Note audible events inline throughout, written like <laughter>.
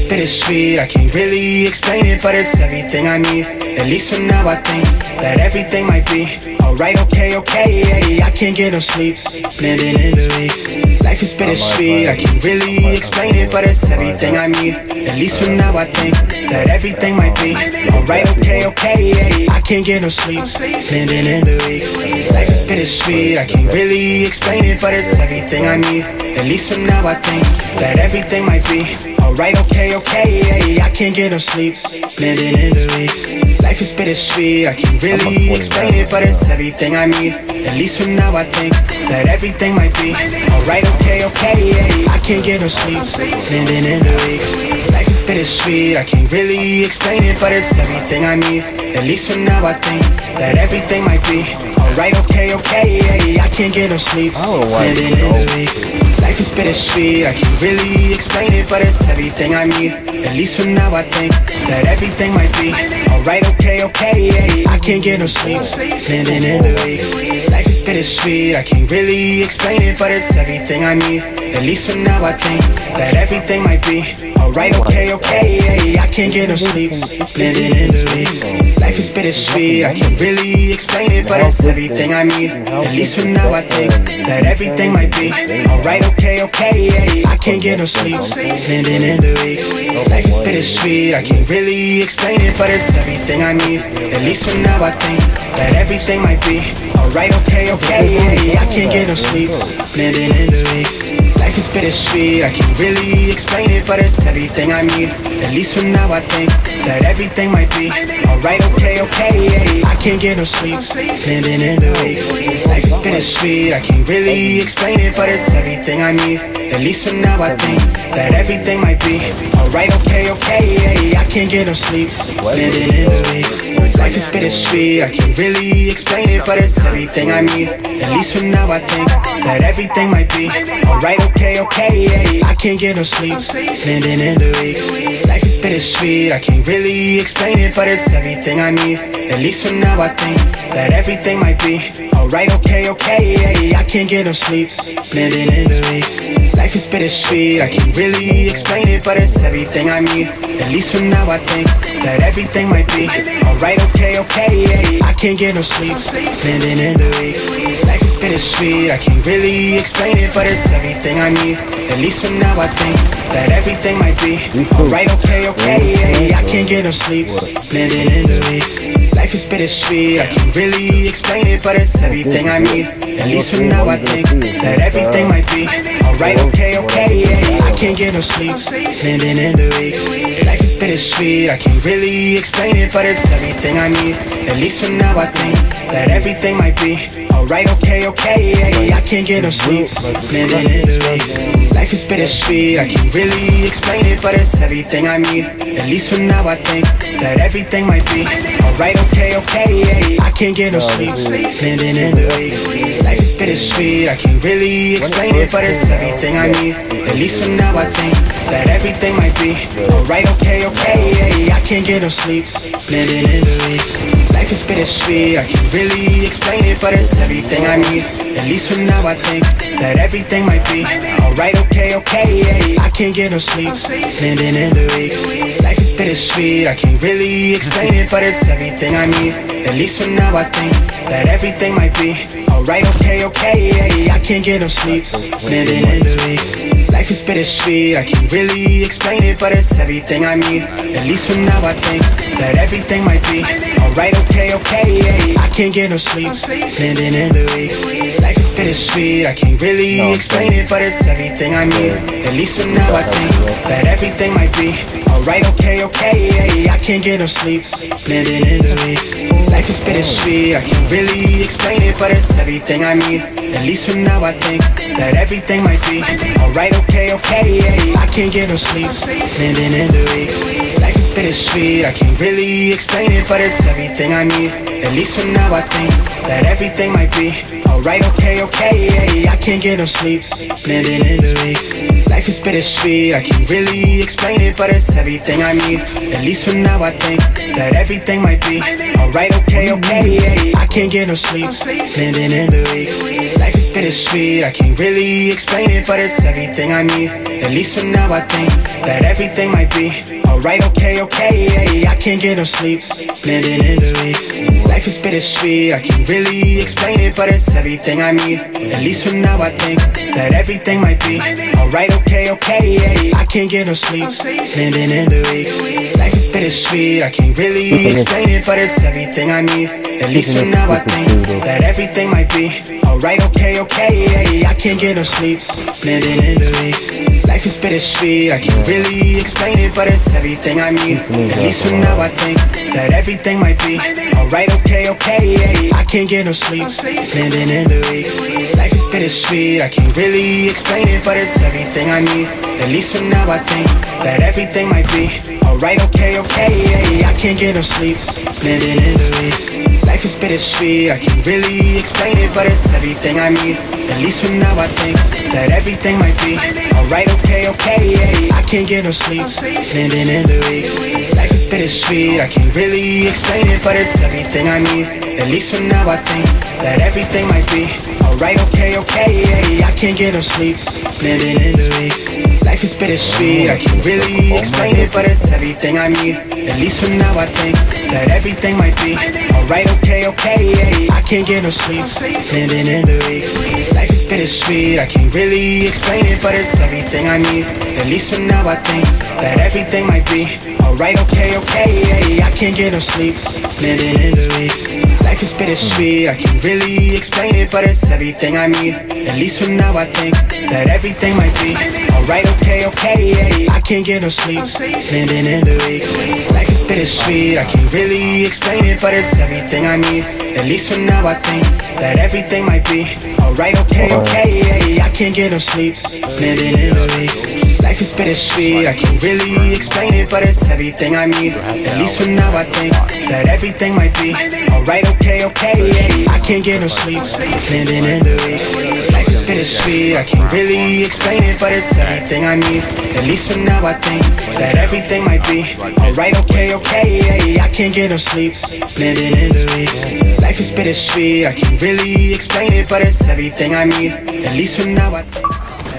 is bittersweet. I can't really explain it, but it's everything I need. At least for now, I think that everything might be alright. Okay, okay, yeah, I can't get no sleep. Blending in the weeks. Life is bittersweet. I can't really explain it, but it's everything I need. At least for now, I think that everything might be alright. Okay, okay, yeah, I can't get no sleep. Blending in the weeks. Life is bittersweet. I can't really explain it, but it's everything I need. At least for now, I think that everything might be alright. Okay, okay, yeah, I can't get no sleep. Blending in the weeks. Life is bittersweet. I can't really explain it, but it's everything I need. At least for now, I think that everything might be alright. Okay, okay, yeah, I can't get no sleep. living in the weeks. Life is bittersweet. I can't really explain it, but it's everything I need. At least for now, I think that everything might be alright. Okay, okay, yeah, I can't get no sleep. I don't know why Blending it's in the weeks. Life is bittersweet. I can't really explain it, but it's everything I need. At least for now, I think that everything might be alright. Okay, okay, yeah, I can't get no sleep. Living in the weeks. Life is bittersweet. I can't really explain it, but it's everything I need. At least for now, I think that everything might be alright. Okay, okay, yeah, I can't get no sleep. Blending in the weeks. Life is bittersweet. I can't really explain it, but it's everything I need. At least for now, I think that everything might be alright. Okay, okay, yeah, I can't get no sleep. Blending in the weeks. Life is bittersweet. I can't really explain it, but it's everything I need. At least for now, I think that everything might be alright. Okay, okay, yeah, I can't get no sleep. Blending in the weeks. Life is bittersweet. I can't really explain it, but it's everything I need. At least for now, I think that everything might be alright. Okay, okay, yeah, I can't get no sleep. Blending in the weeks. Life is bittersweet. I can't really explain it, but it's everything I need. At least for now, I think that everything might be alright. Okay, okay, yeah, I can't get no sleep. Blending in the weeks. Life is bittersweet. I can't really explain it, but it's everything I need. At least for now, I think that everything might be alright. Okay, okay, yeah, I can't get no sleep. Blending in the weeks. Life is bittersweet. I can't really explain it, but it's everything I need. At least for now, I think that everything might be alright. Okay, okay, yeah, I can't get no sleep. Blending in the weeks. Life is bittersweet. I can't really explain it, but it's everything I need. At least for now, I think that everything might be alright. Okay, okay, yeah, I can't get no sleep. Blending in the weeks. Life is bittersweet. I can't really explain it, but it's everything I need. At least for now, I think that everything might be alright. Okay, okay, yeah, I can't get no sleep. Blending in the weeks. Life is bittersweet. I can't really explain it, but it's everything I need. At least for now, I think that everything might be alright. Okay, okay, yeah, I can't get no sleep. Blending in the weeks. Life is bittersweet. I can't really explain it, but it's everything I need. At least for now, I think that everything might be alright. Okay, okay, yeah, I can't get no sleep. Blending in the weeks. Life is bittersweet. I can't really explain it, but it's everything I need. At least for now, I think that everything might be alright. Okay, okay, yeah, I can't get no sleep. Blending in the weeks. Life is bittersweet. I can't really explain it, but it's everything I need. At least for now, I think that everything might be alright. Okay, okay, yeah, I can't get no sleep. Blending in the weeks. Life is bittersweet. I can't really explain it, but it's everything I need. At least for now, I think that everything might be alright. Okay, okay, yeah, I can't get no sleep. Blending in the weeks. Life is bittersweet. I can't really explain it, but it's everything I need. At least for now, I think that everything might be alright. Okay, okay, yeah, I can't get no sleep. Blending in the weeks. Life is bittersweet. I can't really explain it, but it's everything I need. At least for now, I think that everything might be alright. Okay, okay, yeah, I can't get no sleep. Blending in the weeks. Life is bittersweet. I can't really explain it, but it's everything I need. At least for now, I think that everything might be alright. Okay, okay, yeah, I can't get no sleep. Blending in the weeks. Life is bittersweet. I can't really explain it, but it's everything I need. At least for now, I think that everything might be alright. Okay, okay, yeah, I can't get no sleep. Blending in the weeks. Life is bittersweet. I can't really explain it, but it's everything I need. At least for now I think that everything might be alright, okay, okay, yeah. I can't get no sleep, blending in the weeks. Life is bittersweet, I can't really explain it, but it's everything I need. At least for now I think that everything might be alright, okay, okay, yeah. I can't get no sleep, blending in the weeks. Life is bittersweet, I can't really explain it, but it's everything I need. At least for now I think that everything might be alright, okay, okay. I can't get no sleep, blending in the weeks. Life is bittersweet, I can't really explain it, but it's everything I need. At least for now I think that everything might be alright, okay, okay. I can't get no sleep, blending in the weeks. Life is bittersweet, I can't really explain it, but it's everything I need. At least for now I think that everything might be alright, okay, okay. I can't get no sleep, blending in the weeks. Life is bittersweet, I can't really explain it, but it's everything I need. At least for now I think that everything might be alright, okay, okay, yeah. I can't get no sleep, blending in the weeks. Life is bittersweet, I can't really explain it, but it's everything I need. At least for now I think that everything might be alright, okay, okay, yeah. I can't get no sleep, blending in the weeks. Life is bittersweet, I can't really explain it, but it's everything I need. At least for now I think that everything might be alright, okay, okay, yeah. I can't get no sleep, blending in the weeks. Life is bittersweet, I can't really explain it, but it's everything I need. At least for now I think that everything might be alright, okay, okay, yeah. I can't get no sleep, Living in the weeks. Life is bittersweet, I can't really explain it, but it's everything I need. At least for now I think that everything might be alright, okay, okay, yeah. I can't get no sleep, blending in the weeks. Life is bittersweet, I can't really explain it, but it's everything I need. At least for now I think that everything might be alright, okay, okay, yeah. I can't get no sleep, in the weeks. Life is bittersweet, I can't really explain it, but it's everything I need. At least for now I think that everything might be alright, okay, okay, yeah. I can't get no sleep, blending in the weeks. Life is bittersweet, I can't really explain it, but it's everything I need. At least for now I think that everything might be alright, okay, okay, yeah. I can't get no sleep, blending in the weeks. Life is bittersweet, I can't really explain it, but it's everything I need. At least for now I think that everything might be alright, okay, okay, yeah. I can't get no sleep, blending in the weeks. Life is bittersweet, I can't really explain it, but it's everything I need. At least for now I think that everything might be alright, okay, okay, yeah. I can't get no sleep, blending in the weeks. Life is bittersweet, I can't really explain it, but it's everything I need. At least for now I think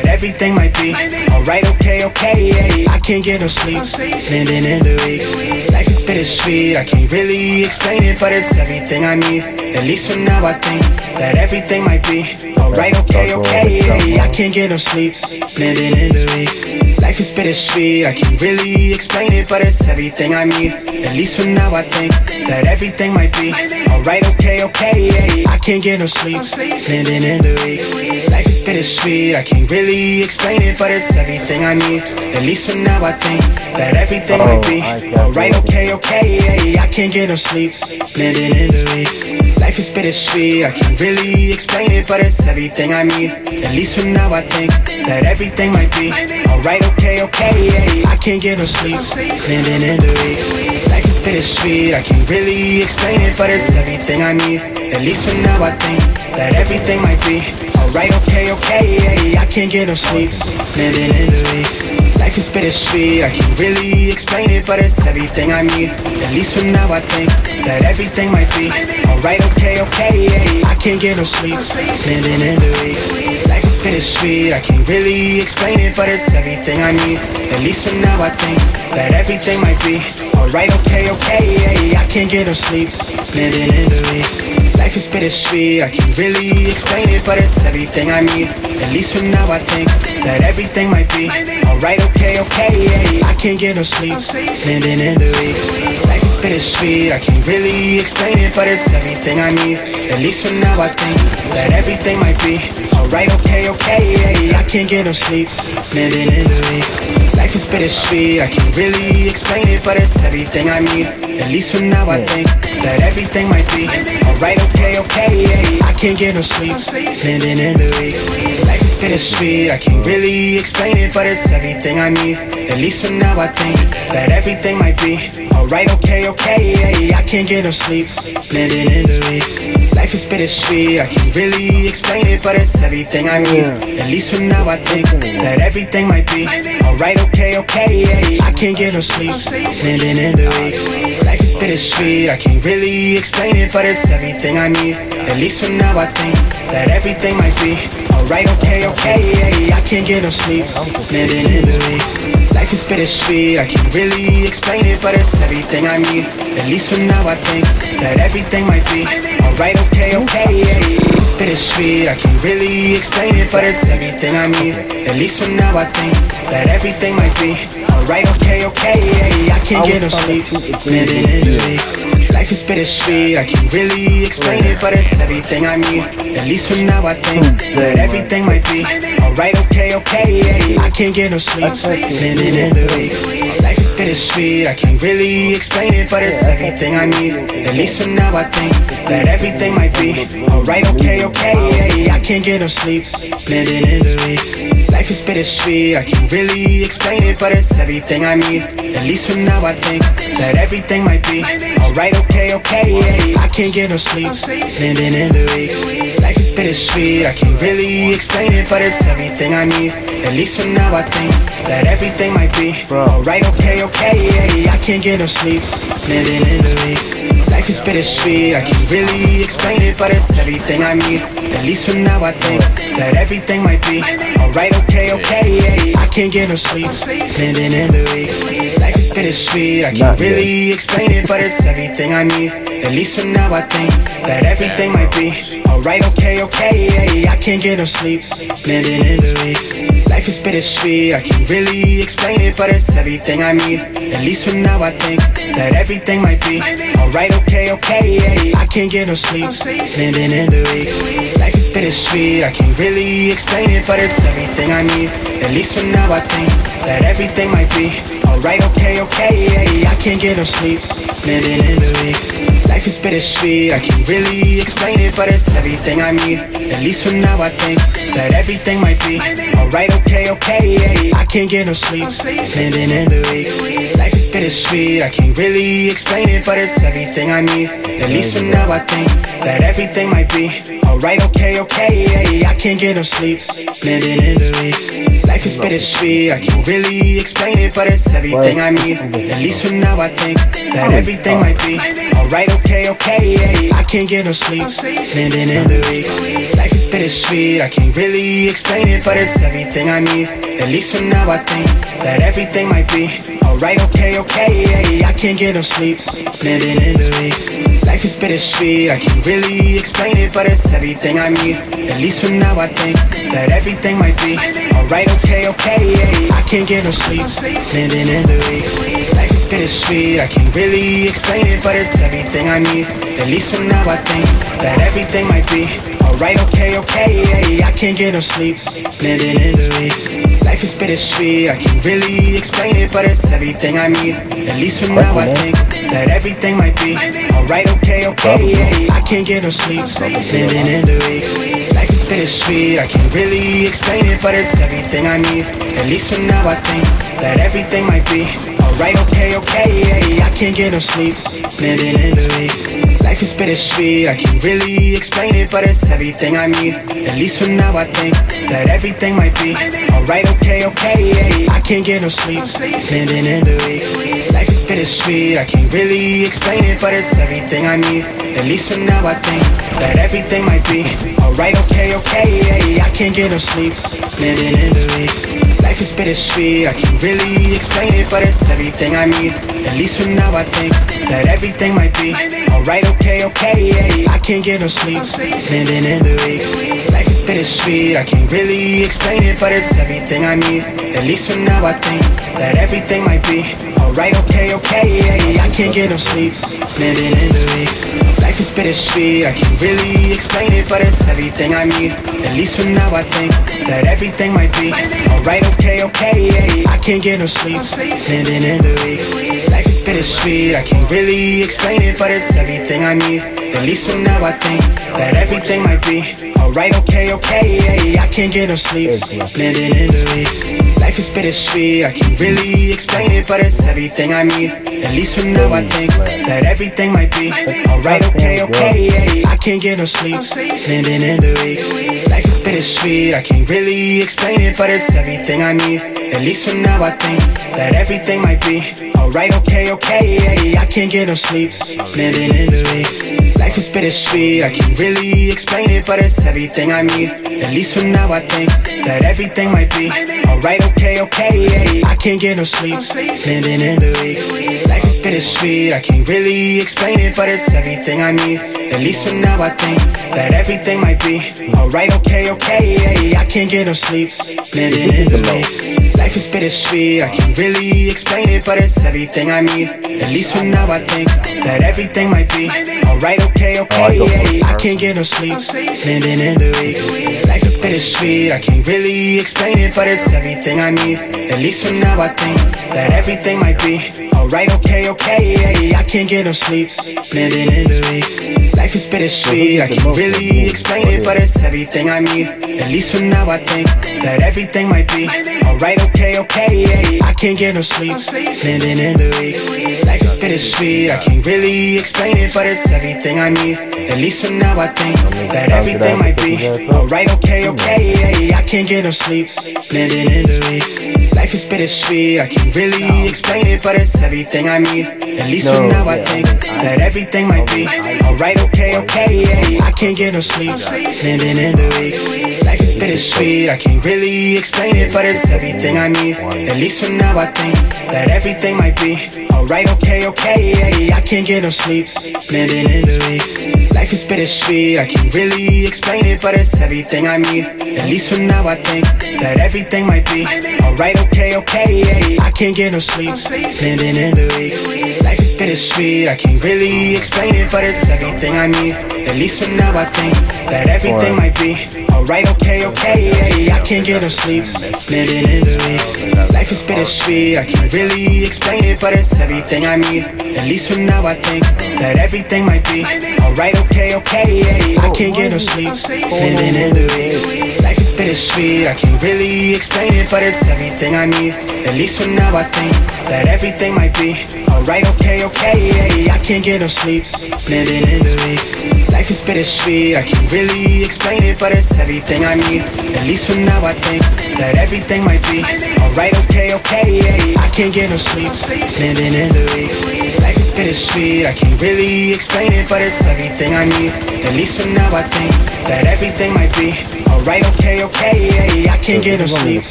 that everything might be alright, okay, okay, yeah. I can't get no sleep, blending in the weeks. Life is bittersweet, I can't really explain it, but it's everything I need. At least for now I think that everything might be alright, okay, okay, yeah. I can't get no sleep, blending in the weeks. Life is bittersweet, I can't really explain it, but it's everything I need. At least for now I think that everything might be alright, okay, okay, yeah. I can't get no sleep, blending in the weeks. Life is bittersweet, I can't really explain it, but it's everything I need. At least for now I think that everything might be alright, okay, okay, yeah. I can't get no sleep, blending in the weeks. Life is bittersweet, I can't really explain it, but it's everything I need. At least for now I think that everything might be alright, okay, okay, yeah. I can't get no sleep, blending in the weeks. Life is bittersweet, I can't really explain it, but it's everything I need. At least for now I think that everything might be alright, okay, okay, yeah. I can't get no sleep, blending in the weeks. Life is bittersweet, I can't really explain it, but it's everything I need. At least for now I think that everything might be alright, okay, okay, yeah. I can't get no sleep, blending in the weeks. Life is bittersweet, I can't really explain it, but it's everything I need. At least for now I think that everything might be alright, okay, okay, yeah. I can't get no sleep, blending in the weeks. Life is bittersweet, I can't really explain it, but it's everything I need. At least for now I think that everything might be alright, okay, okay, yeah. I can't get no sleep, blending in the weeks. Life is bittersweet, I can't really explain it, but it's everything I need. At least for now I think that everything might be alright, okay, okay, yeah. I can't get no sleep, blending in the weeks. Life is bittersweet, I can't really explain it, but it's everything I need. At least for now I think that everything might be alright, okay, okay, yeah. I can't get no sleep, blending in the weeks. Life is bittersweet, I can't really explain it, but it's everything I need. At least for now I think that everything might be alright, okay, okay, yeah, I can't get no sleep, blending in the weeks. Life is bittersweet, I can't really explain it, but it's everything I need. At least for now I think that everything might be alright, okay, okay, yeah, I can't get no sleep, blending in the weeks. Life is bittersweet, I can't really explain it, but it's everything I need. At least for now I think that everything might be alright, okay, okay, yeah, I can't get no sleep, blending in the weeks. Life is bittersweet, I can't really explain it, but it's everything I need. At least for now I think that everything might be alright, okay, okay, yeah. It's bittersweet, I can't really explain it, but it's everything I need. At least for now I think that everything might be alright, okay, okay, yeah. I can't get no sleep, blending in the weeks. Life is bittersweet, I can't really explain it, but it's everything I need. At least for now I think that everything might be alright, okay, okay, yeah. I can't get no sleep, blending in the weeks. Life is bittersweet, I can't really explain it, but it's everything I need. At least for now I think that everything might be alright, okay, okay, yeah. I can't get no sleep, blending in the weeks. Life is bittersweet, I can't really explain it, but it's everything I need. At least for now I think that everything might be alright, okay, okay, yeah. I can't get no sleep, blending in the weeks. Life is bittersweet, I can't really explain it, but it's everything I need. At least for now I think that everything might be alright, okay, okay, yeah. I can't get no sleep, blending in the weeks. Life is bittersweet, I can't really explain it, but it's everything I need. At least for now I think that everything might be alright, okay, okay, yeah. I can't get no sleep, blending in the weeks. Life is bittersweet, I can't really explain it, but it's everything I need. At least for now I think that everything might be alright, okay, okay, yeah. I can't get no sleep, blending in the weeks. Life is bittersweet, I can't really explain it, but it's everything I need. At least for now I think that everything might be alright, okay, okay, yeah. I can't get no sleep, blending in the weeks. Life is bittersweet, I can't really explain it, but it's everything I need. At least for now I think that everything might be alright, okay, okay, yeah. I can't get no sleep, blending in the weeks. Life is bittersweet, I can't really explain it, but it's everything I need. At least for now I think that everything might be alright, okay, okay, yeah. I can't get no sleep, blending in the weeks. Life is bittersweet, I can't really explain it, but it's everything I need. At least for now I think that everything might be alright, okay, okay, yeah. I can't get no sleep, blending in the weeks. Life is bittersweet, I can't really explain it, but it's everything I need. At least for now I think that everything might be alright, okay, okay, yeah. I can't get no sleep, blending in the weeks. Life is bittersweet, I can't really explain it, but it's everything I need. At least for now I think that everything might be alright, okay, okay, yeah. I can't get no sleep, blending in the weeks. Life is bittersweet, I can't really explain it, but it's everything I need. At least for now I think that everything might be alright, okay, okay, yeah. I can't get no sleep, blending in the weeks. Life is bittersweet, I can't really explain it, but it's everything I need. At least for now I think that everything might be alright, okay, okay, yeah. I can't get no sleep, blending in the weeks. Life is bittersweet, I can't really explain it, but it's everything I need. At least for now I think that everything might be alright, okay, okay, yeah. I can't get no sleep, blending in the weeks. Life is bittersweet, I can't really explain it, but it's everything I need. At least for now I think that everything might be alright, okay, okay. I can't get no sleep, blending in the weeks. Life is bittersweet, I can't really explain it, but it's everything I need. At least for now I think that everything might be alright, okay, okay. I can't get no sleep, blending in the weeks. Life is bittersweet, I can't really explain it, but it's everything I need. At least for now I think that everything might be alright, okay, okay, yeah. I can't get no sleep, blending in the weeks. Life is bittersweet, I can't really explain it, but it's everything I need. At least for now I think that everything might be alright, okay, okay, yeah. I can't get no sleep, blending in the weeks. Life is bittersweet, I can't really explain it, but it's everything I need. At least for now I think that everything might be alright, okay, okay, yeah. I can't get no sleep, blending in the weeks. Life is bittersweet, I can't really explain it, but it's everything I need. At least for now I think that everything might be alright, okay, okay, yeah. I can't get no sleep, blending in the weeks. Life is bittersweet, I can't really explain it, but it's everything I need. At least for now I think that everything might be alright, okay, okay. Yeah, I can't get no sleep, blending in the weeks. Life is bittersweet, I can't really explain it, but it's everything I need. At least for now I think that everything might be alright, okay, okay. Yeah, I can't get no sleep, blending in the weeks. Life is bittersweet, I can't really explain it, but it's everything I need. At least for now I think that everything might be alright, okay, okay. Yeah, I can't get no sleep, Living in the weeks. Life is bittersweet, I can't really explain it, but it's everything I need. At least for now I think that everything might be alright, okay, okay. Yeah, I can't get no sleep, Living in the weeks. Life is bittersweet, I can't really explain it, but it's everything I need. At least for now I think that everything might be alright, okay, okay. Yeah, I can't get no sleep, blending in the weeks. Life is bittersweet, I can't really explain it, but it's everything I need. At least for now I think that everything might be alright, okay, okay. Yeah, I can't get no sleep, blending in the weeks. Life is bittersweet, I can't really explain it, but it's everything I need. At least for now I think that everything might be alright, okay, okay. Yeah, I can't get no sleep, blending in the weeks. Life is bittersweet, I can't really explain it, but it's everything I need. At least for now I think that everything might be alright, okay, okay. Yeah, I can't get no sleep, blending in the weeks. Life is bittersweet, I can't really explain it, but it's everything I need. At least for now I think that everything might be alright, okay, okay. Yeah, I can't get no sleep, blending in the weeks. Life is bittersweet, I can't really explain it, but it's everything I need. At least for now I think that everything might be alright, okay, okay. okay, Yeah, I can't get no sleep, blending in the weeks. Life is bittersweet, I can't really explain it, but it's everything I need. At least for now I think that everything might be alright, okay, okay. Yeah, I can't get no sleep, blending in the weeks. Life is bittersweet, I can't really explain it, but it's everything I need. At least for now I think that everything might be alright, okay, okay. Yeah, I can't get no sleep, blending in the weeks. Life is bittersweet, I can't really explain it, but it's everything I need. At least for now I think that everything might be alright, okay, okay. Yeah, I can't get no sleep, blending in the weeks. Life is bittersweet, I can't really explain it, but it's everything I need. At least for now I think that everything might be alright, okay, okay. Yeah, I can't get no sleep, blending in the weeks. Life is bittersweet, I can't really explain it, but it's everything I need. At least for now I think that everything might be alright, okay, okay. Yeah, I can't get no sleep, blending in the weeks. Life is bittersweet, I can't really explain it, but it's everything I need. At least for now I think that everything might be alright, okay, okay. Yeah, I can't get no sleep, blending in the weeks. Life is bittersweet, I can't really explain it, but it's everything I need. At least for now I think that everything might be alright, okay, okay. Yeah, I can't get no sleep,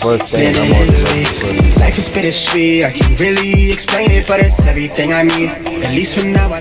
blending in the weeks. Life is bittersweet, I can't really explain it, but it's everything I need. At least for now I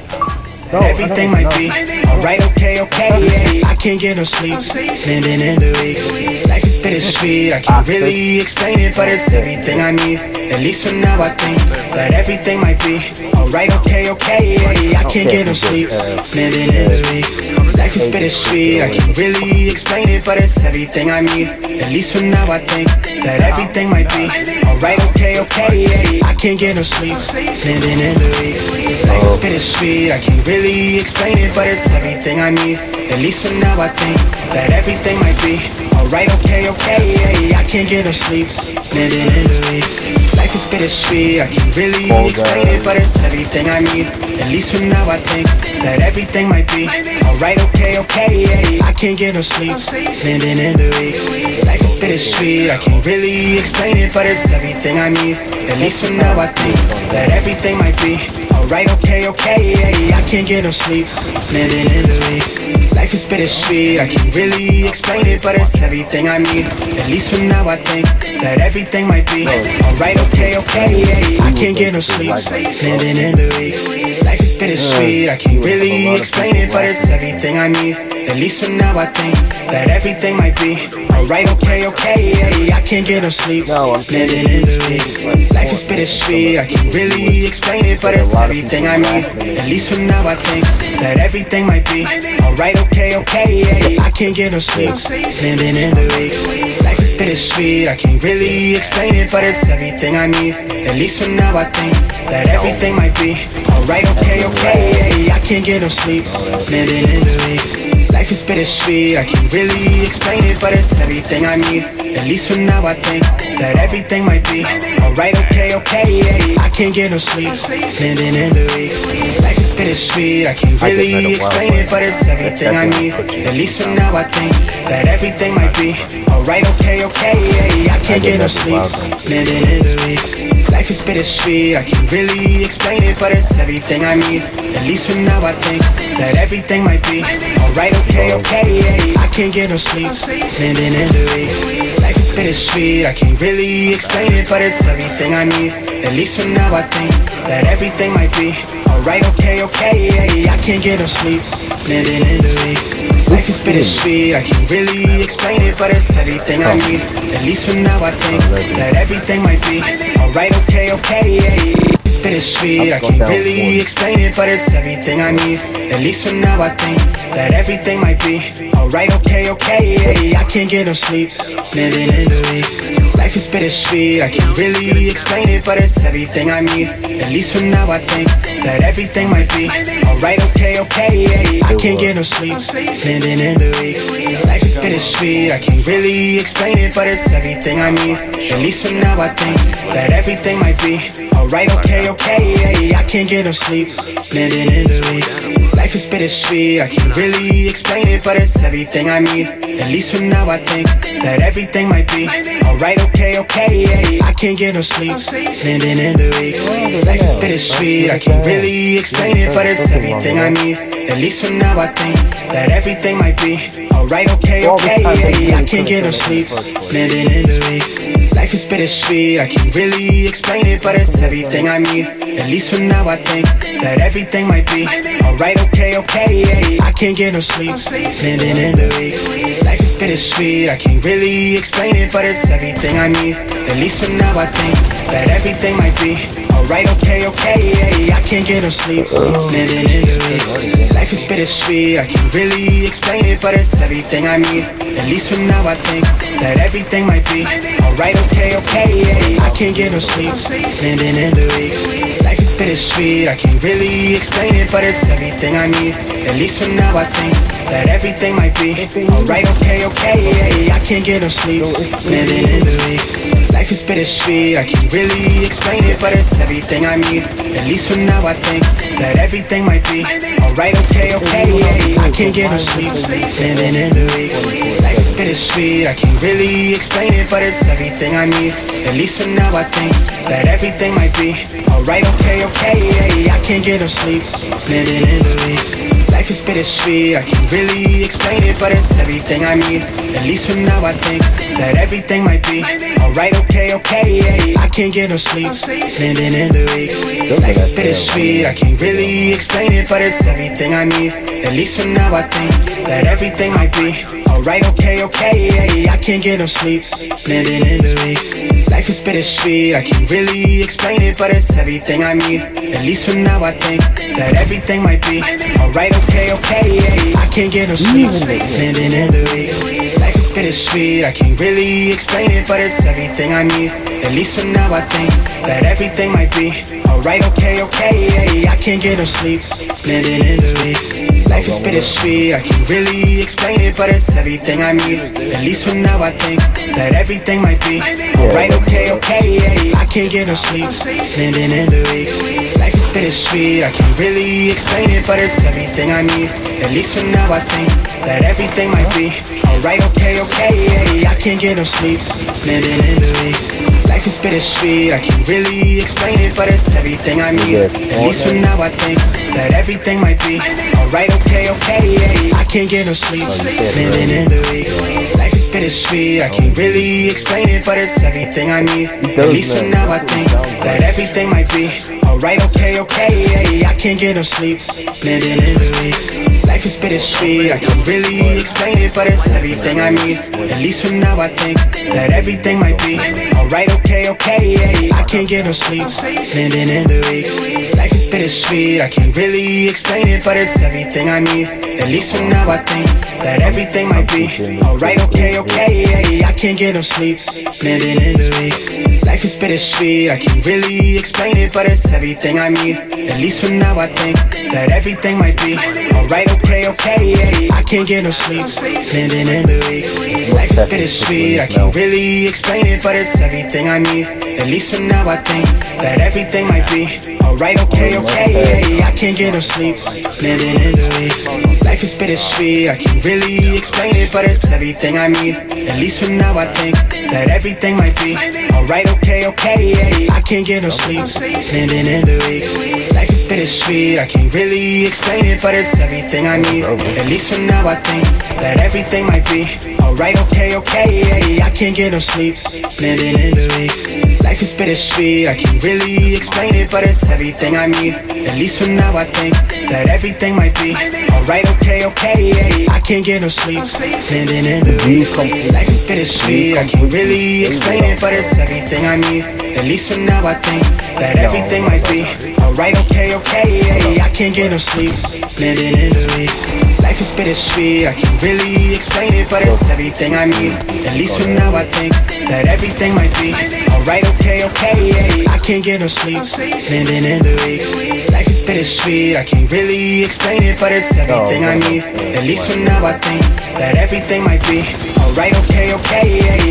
everything might be alright, okay, okay. Yeah, I can't get no sleep, blending in the weeks. Life is bittersweet, I can't really explain it, but it's everything I need. At least for now, I think that everything might be alright, okay, okay. Yeah, I can't get no sleep, blending in the weeks. Life is bittersweet, I can't really explain it, but it's everything I need. At least for now, I think that everything might be alright, okay, okay. Yeah, I can't get no sleep, blending in the weeks. Life is bittersweet, I can't really explain it, but it's everything I need. At least for now, I think that everything might be alright, okay, okay. Yeah, I can't get no sleep, blending in the weeks. Life is bittersweet, I can't really explain it, but it's everything I need. At least for now, I think that everything might be alright, okay, okay. Yeah, I can't get no sleep, blending in the weeks. Life is bittersweet, I can't really explain it, but it's everything I need. At least for now, I think that everything might be alright, okay, okay. Yeah, I can't get no sleep, blending in the weeks. Life is bittersweet, I can't really explain it, but it's everything I need. At least for now, I think that everything might be alright, okay, okay. Yeah, I can't get no sleep, blending in the weeks. Life is bittersweet, I can't really explain it, but it's everything I need. At least for now, I think that everything might be alright, okay, okay. Yeah, I can't get no sleep, blending in the weeks. Life is bittersweet, I can't really explain it, but it's everything I need. At least for now, I think that everything might be alright, okay, okay. Yeah, I can't get no sleep, Living in the weeks. Life is bittersweet, I can't really explain it, but it's everything I need. At least for now, I think that everything might be alright, okay, okay. Yeah, I can't get no sleep, living in the weeks. Life is bittersweet, I can't really explain it, but it's everything I need. At least for now, I think that everything might be alright, okay, okay. Yeah, I can't get no sleep, living in the weeks. Life is bittersweet, I can't really explain it, but it's everything I need. At least for now, I think that everything might be alright, okay, okay. Yeah, I can't get no sleep, living in the weeks. Life is bittersweet, I can't really explain it, but it's everything I need. At least for now, I think that everything might be alright, okay, okay. Yeah, I can't get no sleep, living in the weeks. Life is bittersweet, I can't really explain it, but it's everything I need. At least for now, I think that everything might be alright, okay, okay. Yeah, I can't get no sleep, living in the weeks. Life is bittersweet, I can't really explain it, but it's everything I need. At least for now, I think that everything might be alright, okay, okay. Yeah, bittersweet, I can't really explain it, but it's everything I need. At least for now, I think that everything might be alright, okay, okay. Yeah, I can't get no sleep, living in the weeks. Life is bittersweet, I can't really explain it, but it's everything I need. At least for now, I think that everything might be alright, okay, okay. Yeah, I can't get no sleep, living in the weeks. Life is bittersweet, I can't really explain it, but it's everything I need. At least for now, I think that everything might be alright, okay, okay. Yeah, I can't get no sleep, living in the weeks. Life is bittersweet, I can't really explain it, but it's everything I need. At least for now, I think that everything might be alright, okay, okay. Yeah, I can't get no sleep, living in the weeks. Life is bittersweet, I can't really explain it, but it's everything I need. At least for now, I think that everything might be alright, okay, okay. Yeah, I can't get no sleep, living in the weeks. Life is bittersweet, I can't really explain it, but it's everything I need. At least for now, I think that everything might be alright, okay, okay. Yeah, I can't get no sleep, living in the weeks. Life is bittersweet, I can't really explain it, but it's everything I need. At least for now, I think that everything might be alright, okay, okay. Yeah, I can't get no sleep, living in the weeks. Life is bittersweet, I can't really explain it, but it's everything I need. At least for now, I think that everything might be alright, okay, okay. Yeah, I can't get no sleep, living in the weeks. Life is bittersweet, I can't really explain it, but it's everything I need. At least for now, I think that everything might be alright, okay, okay. Yeah, I can't get no sleep, living in the weeks. Life is bittersweet, I can't really explain it, but it's everything I need. At least for now, I think that everything might be alright, okay, okay. Yeah, I can't get no sleep, living in the weeks. Life is bittersweet, I can't really explain it, but it's everything I need. At least for now, I think that everything might be alright, okay, okay. Yeah, I can't get no sleep, living in the weeks. Life is bittersweet, I can't really explain it, but it's everything I need. At least for now, I think that everything might be alright, okay, okay. Yeah, I can't get no sleep, living in the weeks. Life is bittersweet, I can't really explain it, but it's everything I need. At least for now, I think that everything might be alright, okay, okay. Yeah, I can't get no sleep, living in the weeks. Life is bittersweet, I can't really explain it, but it's everything I need. At least for now, I think that everything might be alright, okay, okay. Yeah, I can't get no sleep, living in the weeks. Life is bittersweet, I can't really explain it, but it's everything I need. At least for now, I think that everything might be alright, okay, okay. Yeah, I can't get no sleep, living in the weeks. Life is bittersweet, I can't really explain it, but it's everything I need. At least for now, I think that everything might be alright, okay, okay. Yeah, I can't get no sleep, living in the weeks. Life is bittersweet, I can't really explain it, but it's everything I need. At least for now, I think that everything might be alright, okay, okay. Yeah, I can't get no sleep, living in the weeks. Life is bittersweet, I can't really explain it, but it's everything I need. At least for now, I think that everything might be alright, okay, okay. Yeah, I can't get no sleep, living in the weeks. Life is bittersweet, I can't really explain it, but it's everything I need. At least for now, I think that everything might be alright, okay, okay. Yeah, I can't get no sleep, living in the weeks. Life is bittersweet, I can't really explain it, but it's everything I need. At least for now, I think that everything might be alright, okay, okay. Yeah, I can't get no sleep, living in the weeks. Life is bittersweet, I can't really explain it, but it's everything I need. At least for now, I think that everything might be alright, okay, okay. Yeah, I can't get no sleep, blending in the weeks. Life is bittersweet, I can't really explain it, but it's everything I need. At least for now, I think that everything might be alright, okay, okay. okay, Yeah, I can't get no sleep, blending in the weeks. Life is bittersweet, I can't really explain it, but it's everything I need. At least for now, I think that everything might be alright, okay, okay. Yeah, I can't get no sleep, blending in the weeks. Life is bittersweet, I can't really explain it, but it's everything I need. At least for now, I think that everything might be alright, okay, okay. Yeah, I can't get no sleep, blending in the weeks. Life is bittersweet, I can't really explain it, but it's everything I need. At least for now, I think that everything might be alright, okay, okay. Yeah, I can't get no sleep, blending in the weeks. Life is bittersweet, I can't really explain it, but it's everything I need. At least for now, I think that everything might be alright, okay, okay. Yeah, I can't get no sleep, blending in the weeks. Life is bittersweet, I can't really explain it, but it's everything I need. At least for now, I think that everything might be alright, okay, okay. Yeah, I can't get no sleep, blending in the weeks. Life is bittersweet, I can't really explain it, but it's everything I need. At least for now, I think that everything might be alright, okay, okay. Yeah, I can't get no sleep, blending in the weeks. Life is bittersweet, I can't really explain it, but it's everything I need. At least for now, I think that everything might be alright, okay, okay.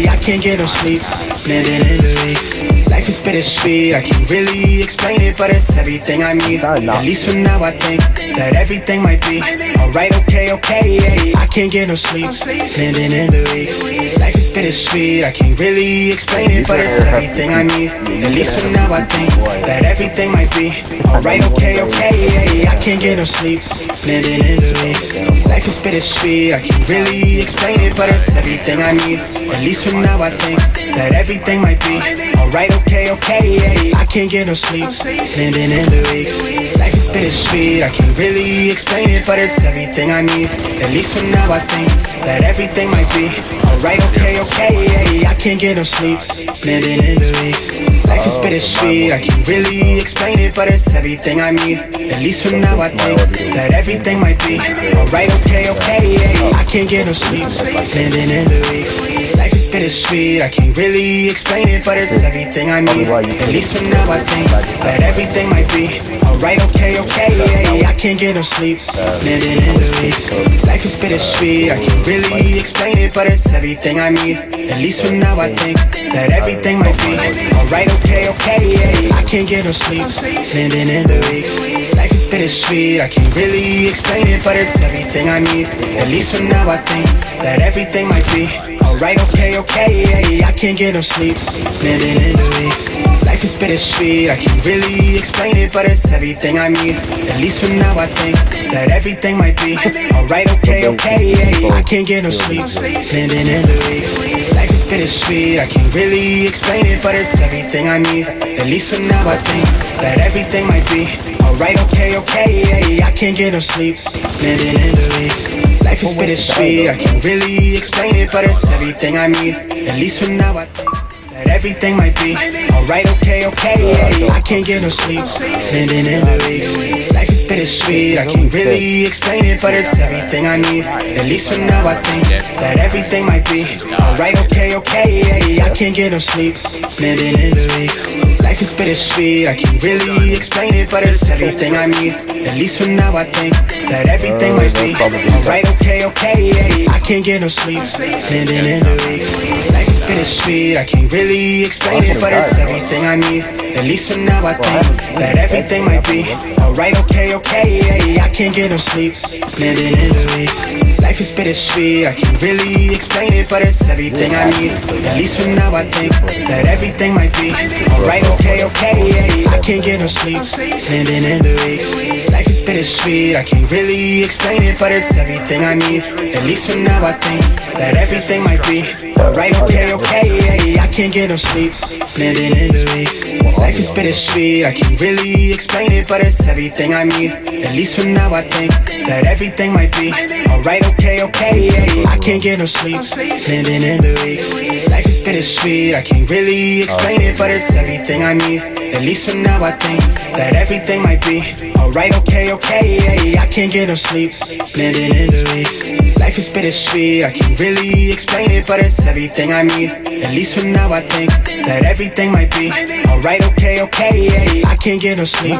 Yeah, I can't get no sleep, blending in the weeks. Life is bittersweet, I can't really explain it, but it's everything I need. At least for now, I think that everything might be alright, okay, okay. Yeah, I can't get no sleep, blending in the weeks. Life is bittersweet, I can't really explain it, but it's everything I need. At least for now, I think that everything might be alright, okay, okay. Yeah, I can't get no sleep, blending in the weeks. Life is bittersweet, I can't really explain it, but it's everything I need. At least for now, I think that everything might be alright, okay, okay. Yeah, I can't get no sleep, in the weeks. Life is bittersweet, I can't really explain it, but it's everything I need. At least for now, I think that everything might be alright, okay, okay. Yeah, I can't get no sleep, blending in the weeks. Life is bittersweet, I can't really explain it, but it's everything I need. At least for now, I think that everything might be alright, okay, okay. Yeah, I can't get no sleep, blending in the weeks. Life is bittersweet, I can't really explain it, but it's everything I need. At least for now, I think that everything might be alright, okay, okay. Yeah, I can't get no sleep, blending in the weeks. Life is bittersweet, I can't really explain it, but it's everything I need. At least for now, I think that everything might be alright, okay, okay. Yeah, I can't get no sleep, blending in the weeks. Life is bittersweet, I can't really explain it, but it's everything I need. At least for now, I think that everything might be alright, okay, okay. I can't get no sleep, blending in the weeks. Life is bittersweet, I can't really explain it, but it's everything I need. At least for now, I think that everything might be alright, okay, okay. Yeah, I can't get no sleep, blending in the weeks. Life is bittersweet, I can't really explain it, but it's everything I need. At least for now, I think that everything might be alright, okay, okay. Yeah, I can't get no sleep, blending in the. Life is bittersweet, I can't really explain it, but it's everything I need. At least for now, I think that everything might be alright, okay, okay. Yeah, I can't get no sleep, blending in the. Life is bittersweet, I can't really explain it, but it's everything I need. At least for now, I think that everything might be alright, okay, okay. Yeah, I can't get no sleep, blending in the. Life is bittersweet, I can't really explain it, but it's everything I need. At least for now, I think that everything might be alright, okay, okay. Yeah, I can't get no sleep, blending in the weeks. Life is bittersweet, I can't really explain it, but it's everything I need. At least for now, I think that everything might be alright, okay, okay. Yeah, I can't get no sleep, blending in the weeks. Life is bittersweet, I can't really explain it, but it's everything I need. At least for now, I think that everything might be alright, okay, okay. Yeah, I can't get no sleep, blending in the weeks. Life is bittersweet, I can't really explain it, but it's everything I need. At least for now, I think that everything might be alright, okay, okay. Yeah, I can't get no sleep, blending in the weeks. Life is bittersweet, I can't really explain it, but it's everything I need. At least for now, I think that everything might be alright, okay, okay. Yeah. I can't get no sleep, living in the weeks. Life is bittersweet, I can't really explain it, but it's everything I need. At least for now, I think that everything might be alright, okay, okay. Yeah. I can't get no sleep, living in the weeks. Life is bittersweet, I can't really explain it, but it's everything I need. At least for now, I think that everything might be alright, okay, okay. Yeah. I can't get no sleep,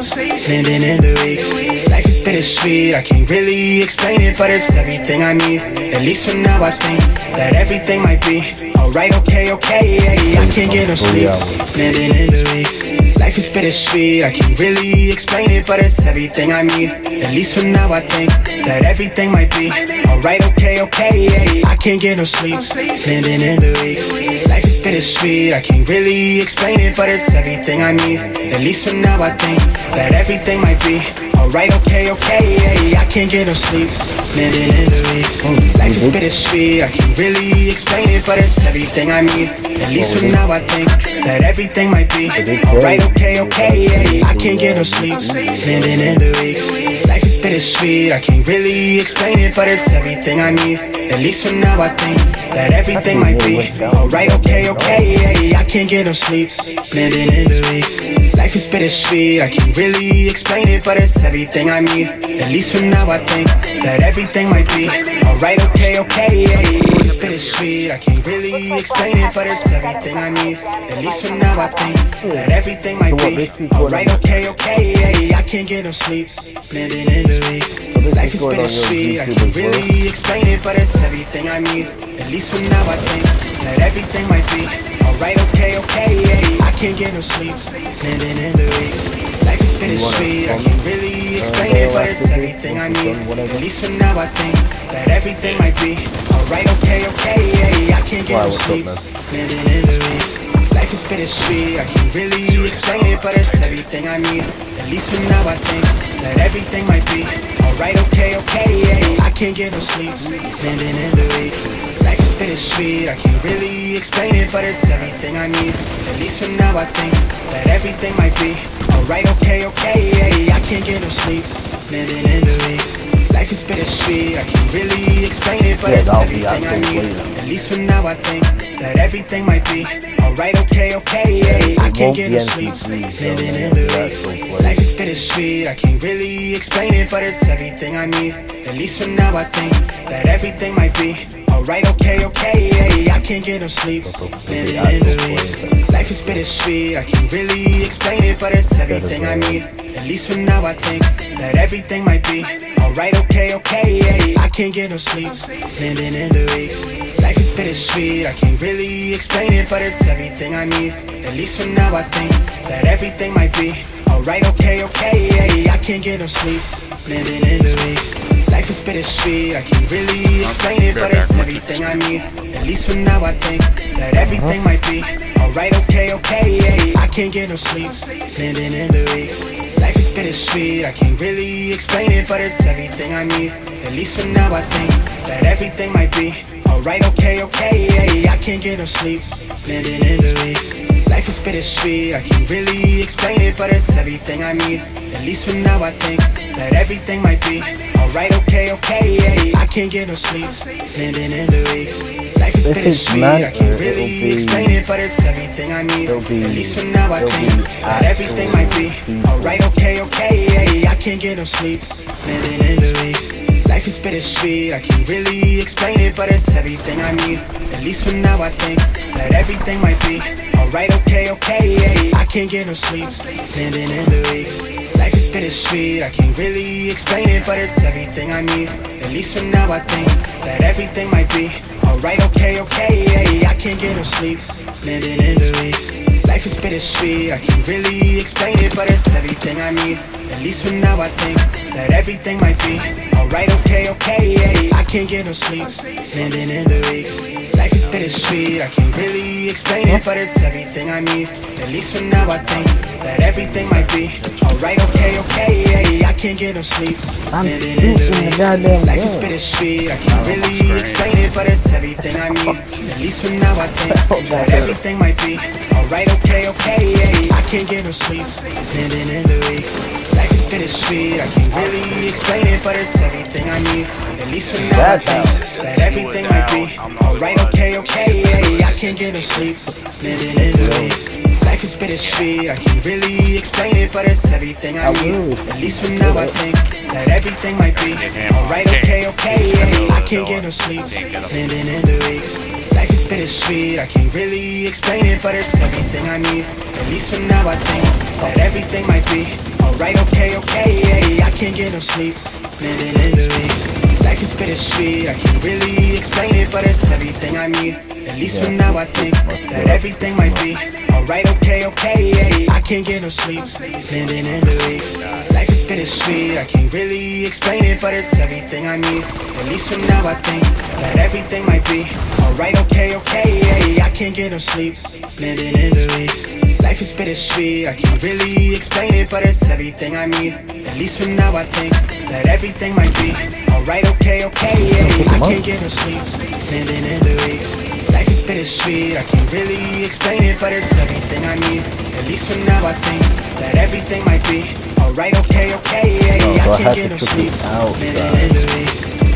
living in the weeks. Life is bittersweet, I can't really explain it, but it's everything I need. At least for now, I think that everything might be alright, okay, okay. Yeah. I can't get no oh, sleep, living in the weeks. Life is bittersweet, I can't really explain it, but it's everything I need. At least for now, I think that everything might be alright, okay, okay. Yeah. I can't get no sleep, living in the weeks. Life is bittersweet, I can't really explain it, but it's everything I need. At least for now, I think that everything might be alright, okay, okay. Yeah. I can't get no sleep, living in the weeks. Life is bittersweet, I can't really explain it, but it's everything I need. At least for now, I think that everything might be alright, okay, okay. Yeah. I can't get no sleep, living in the weeks. Life is bittersweet, I can't really explain it, but it's everything I need. At least for now, I think that everything might be alright, okay, okay. Yeah. I can't get no sleep, living in the weeks. Life is bittersweet, I can't really explain it, but it's everything I need. At least for now, I think that everything might be alright, okay, okay. Yeah. It's bittersweet, I can't really explain it, but it's everything I need. At least for now, I think that everything might be alright, okay, okay. Yeah. I can't get no sleep, living in the weeks. Life is bittersweet, I can't really explain it, but it's everything I need. At least for now, I think that everything might be alright, okay, okay. Yeah. I can't get no sleep, living in the weeks. Life is bittersweet, I can't really explain it, but it's everything I need. At least for now, I think that everything might be alright, okay, okay. Yeah. I can't get no sleep, living in the weeks. Life is bittersweet, I can't really explain it, but it's everything I need. At least for now, I think that everything might be alright, okay, okay. Yeah. I can't get no sleep, living in the weeks. Life is bittersweet, I can't really explain it, but it's everything I need. At least for now, I think that everything might be alright, okay, okay. Yeah. I can't get no sleep, living in the weeks. Life is bittersweet, I can't really explain it, but Yeah, it's everything I need. At least for now, I think that everything might be alright, okay, okay. Yeah. I can't get no sleep, living in the that's weeks. so funny. Life is bittersweet, I can't really explain it, but it's everything I need. At least for now, I think that everything might be alright, okay, okay. Yeah. I can't get no sleep, living in the weeks. Life is bittersweet, I can't really explain it, but it's everything I need. At least for now, I think that everything might be alright, okay, okay. Yeah. I can't get no sleep, living in the weeks. Life is bittersweet, I can't really explain it, but it's everything I need. At least for now, I think that everything might be alright, okay, okay. Yeah. I can't get no sleep, living in the weeks. Life is bittersweet, I can't really explain it, but it's everything I need. At least for now, I think that everything might be alright, okay, okay. Yeah. I can't get no sleep, living in the weeks. Life is bittersweet, I can't really explain it, but it's everything I need. At least for now, I think that everything might be alright, okay, okay. Yeah. I can't get no sleep, living in the weeks. Life is bittersweet, I can't really explain it, but it's everything I need. At least for now, I think that everything might be alright, okay, okay. Yeah. I can't get no sleep, living in the weeks. Life is bittersweet, I can't really explain it, but it's everything I need. At least for now, I think that everything might be alright, okay, okay. Yeah. I can't get no sleep, living in the weeks. Life is bittersweet, I can't really explain it, but it's everything I need. At least for now, I think that everything might be alright, okay, okay. Yeah. I can't get no sleep, living in the weeks. Life is bittersweet, I can't really explain it, but it's everything I need. At least for now, I think that everything might be alright, okay, okay. Yeah. I can't get no sleep, living in the weeks. Life is bittersweet, I can't really explain it, but it's everything I need. At least for now, I think that everything might be alright, okay, okay. Yeah. I can't get no sleep, living in the weeks. Life is bittersweet, I can't really explain it, but it's everything I need. At least for now, I think that everything might be alright, okay, okay. Yeah. I can't get no sleep. I'm Living in the goddamn Life is bittersweet. I can't really explain it, but it's everything I need. At least for now, I think <laughs> oh, that everything might be alright. Okay, okay, yeah. I can't get no sleep. Living in the weeks. Bittersweet. I can't really explain it, but it's everything I need. At least for now, I think that everything might be alright. Okay, okay, yeah. I can't get no sleep. Living in weeks. Life is bittersweet, I can't really explain it, but it's everything I need. At least for now, I think that everything might be alright, okay, okay. I can't get no sleep, living in the weeks. Life is bittersweet, I can't really explain it, but it's everything I need. At least for now, I think that everything might be alright, okay, okay, yeah. I can't get no sleep, living in the weeks. Life is bittersweet, I can't really explain it, but it's everything I need. At least for now, I think that everything might be alright, okay, okay, yeah. I can't get no sleep, living in the weeks. Life is bittersweet, I can't really explain it, but it's everything I need. At least for now, I think that everything might be alright, okay, okay, yeah. I can't get no sleep, living in the weeks. Life is bittersweet, I can't really explain it, but it's everything I need. At least for now, I think that everything might be alright, okay, okay, yeah. I can't get no sleep, living in the weeks. Life is bittersweet, I can't really explain it, but it's everything I need. At least for now, I think that everything might be alright, okay, okay, yeah. so I can't get no sleep, out, living in the.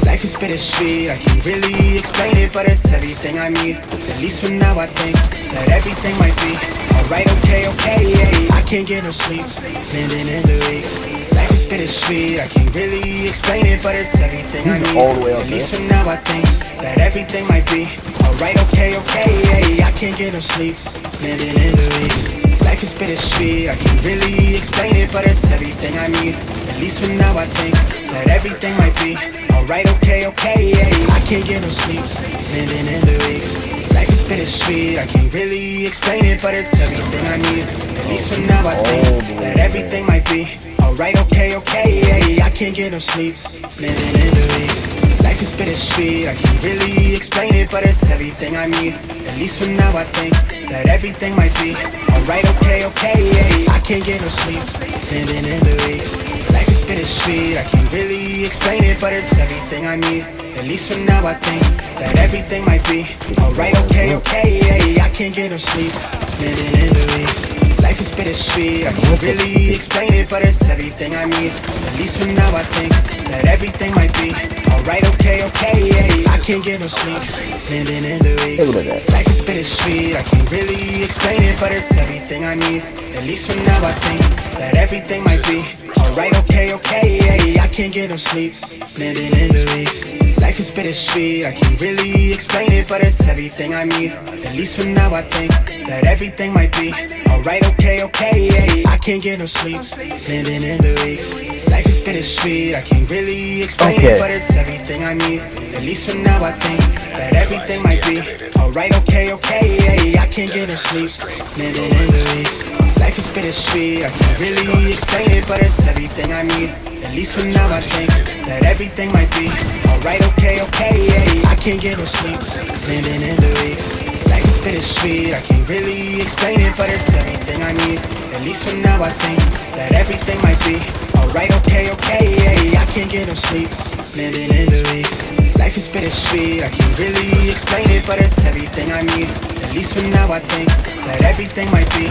Life is bittersweet, I can't really explain it, but it's everything I need. At least for now, I think that everything might be alright, okay, okay, yeah. I can't get no sleep, living in the weeks. Life is bittersweet, I can't really explain it, but it's everything I need. All the way up At least for now, I think that everything might be alright, okay, okay, yeah. I can't get no sleep, living in weeks. Life is bittersweet, I can't really explain it, but it's everything I need. At least for now, I think that everything might be alright, okay, okay, yeah. I can't get no sleep, living in the weeks. Life is bittersweet, I can't really explain it, but it's everything I need. At least for now, I think oh, that everything might be alright, okay, okay, yeah. I can't get no sleep, living in the weeks. Life is bittersweet, I can't really explain it, but it's everything I need. At least for now, I think that everything might be alright, okay, okay, yeah. I can't get no sleep, living in the weeks. Life is bittersweet, I can't really explain it, but it's everything I need. At least for now, I think that everything might be alright, okay, okay, yeah. I can't get no sleep, living in the weeks. Life is bittersweet, I can't really explain it, but it's everything I need. At least for now, I think that everything might be alright, okay, okay, yeah. I can't get no sleep, living in the weeks. Look at that. Life is bittersweet, I can't really explain it, but it's everything I need. At least for now, I think that everything might be alright, okay, okay, yeah. I can't get no sleep, living in the weeks. Life is bittersweet, I can't really explain it, but it's everything I need. At least for now, I think that everything might be alright, okay, okay, yeah. I can't get no sleep, living in the weeks. Life is bittersweet, I can't really explain Okay. it, but it's everything I need. At least for now, I think that everything might be alright, okay, okay, yeah. I can't get no sleep, living in the weeks. Life is bittersweet, I can't really explain it, but it's everything I need. At least for now, I think that everything might be alright, okay, okay, yeah. I can't get no sleep, living in the weeks. Life is bittersweet, I can't really explain it, but it's everything I need. At least for now, I think that everything might be alright, okay, okay, yeah. I can't get no sleep, living in the weeks. Life is bittersweet, I can't really explain it, but it's everything I need. At least for now, I think that everything might be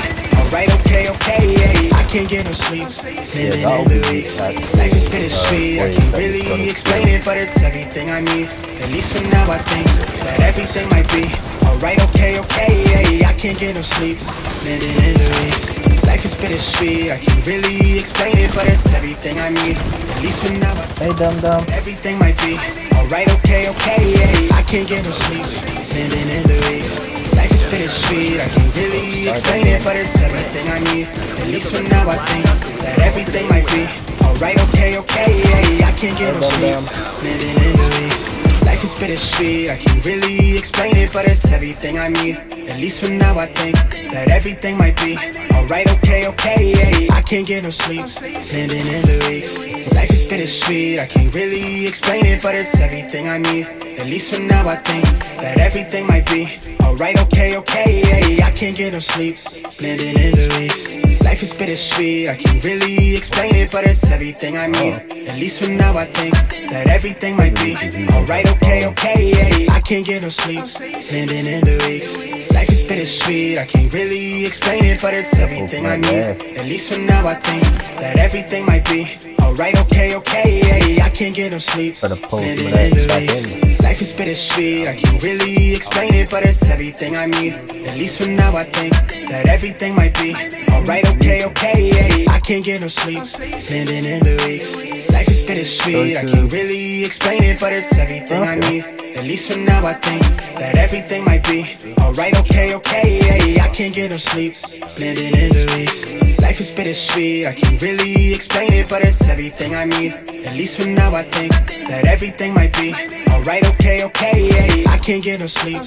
alright, okay, okay, yeah. I can't get no sleep, living that in the be weeks. sad. Life is bittersweet, I can't really explain it, but it's everything I need. At least for now, I think that everything might be alright, okay, okay, yeah. I can't get no sleep, living in the weeks. Life is bittersweet, I can't really explain it, but it's everything I need. At least for now, Hey, dum dum. Everything might be alright, okay, okay, yeah. I can't get no sleep, living in the weeks. Life is bittersweet, I can't really explain it, but it's everything I need. At least for now, I think that everything might be alright, okay, okay, yeah. I can't get no sleep, living in the weeks. Life is bittersweet, I can't really explain it, but it's everything I need. At least for now, I think that everything might be alright, okay, okay, yeah. I can't get no sleep, living in the weeks. Life is bittersweet, I can't really explain it, but it's everything I need. At least for now, I think that everything might be alright, okay, okay, yeah. I can't get no sleep, living in the weeks. Life is bittersweet, I can't really explain it, but it's everything I need. At least for now, I think that everything might be alright, okay, okay. Yeah. I can't get no sleep, living in the weeks. Life is bittersweet, I can't really explain it, but it's everything I need. At least for now, I think that everything might be alright, okay, okay. Yeah. I can't get no sleep, living in the weeks. Life is bittersweet, I can't really explain it, but it's everything I need. At least for now, I think that everything might be alright, okay, okay. Yeah. I can't get no sleep, living in the weeks. Life is bittersweet, I can't really explain it, but it's everything I need. At least for now, I think that everything might be alright, okay, okay. Yeah. I can't get no sleep, living in the weeks. Life is bittersweet, I can't really explain it, but it's everything I need. At least for now, I think that everything might be alright, okay, okay. Yeah. I can't get no sleep,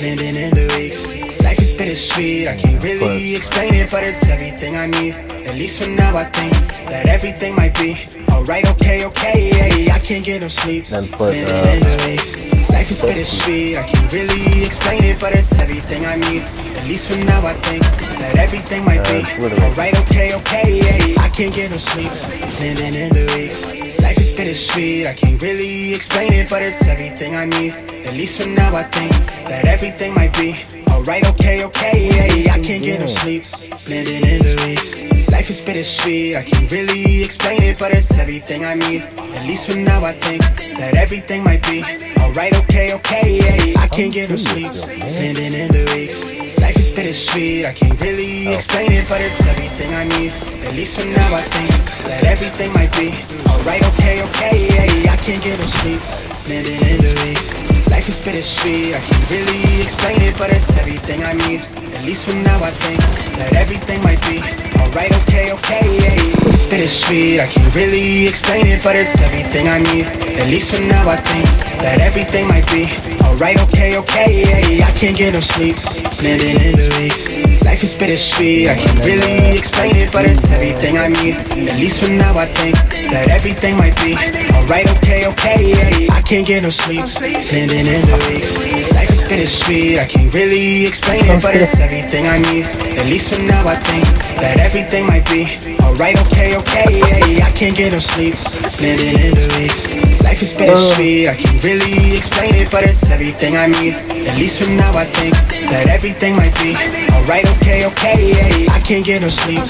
living in the weeks. Life is bittersweet, I can't really explain it, but it's everything I need. At least for now, I think that everything might be alright, okay, okay. Yeah. I can't get no sleep, living uh, in the weeks. Life is bittersweet, I can't really explain it, but it's everything I need. At least for now, I think that everything might be alright, okay, okay. Yeah. I can't get no sleep, living in the weeks. Life is bittersweet, I can't really explain it, but it's everything I need. At least for now, I think that everything might be alright, okay, okay. Yeah. I can't get no sleep, living in the weeks. Life is bittersweet, I can't really explain it, but it's everything I need. At least for now, I think that everything might be alright, okay, okay. Yeah. I can't get no sleep, living in the weeks. Life is bittersweet, I can't really explain it, but it's everything I need. At least for now, I think that everything might be alright, okay, okay. Yeah. I can't get no sleep, living in the weeks. Life is bittersweet, I can't really explain it, but it's everything I need. At least for now, I think that everything might be alright, okay, okay. Yeah. It's bittersweet, I can't really explain it, but it's everything I need. At least for now, I think that everything might be alright, okay, okay. Yeah. I can't get no sleep, living in the. Life is bittersweet, I can't really explain it, but it's everything I need. At least for now, I think that everything might be alright, okay, okay. Yeah. I can't get no sleep, living in the weeks. Life is bittersweet, I can't really explain it, but it's everything I need. At least for now, I think that everything might be alright, okay, okay. Yeah. I can't get no sleep, living in the weeks. Life is bittersweet, I can't really explain it, but it's everything I need. At least for now, I think that everything might be alright, okay, okay. Yeah. I can't get no sleep,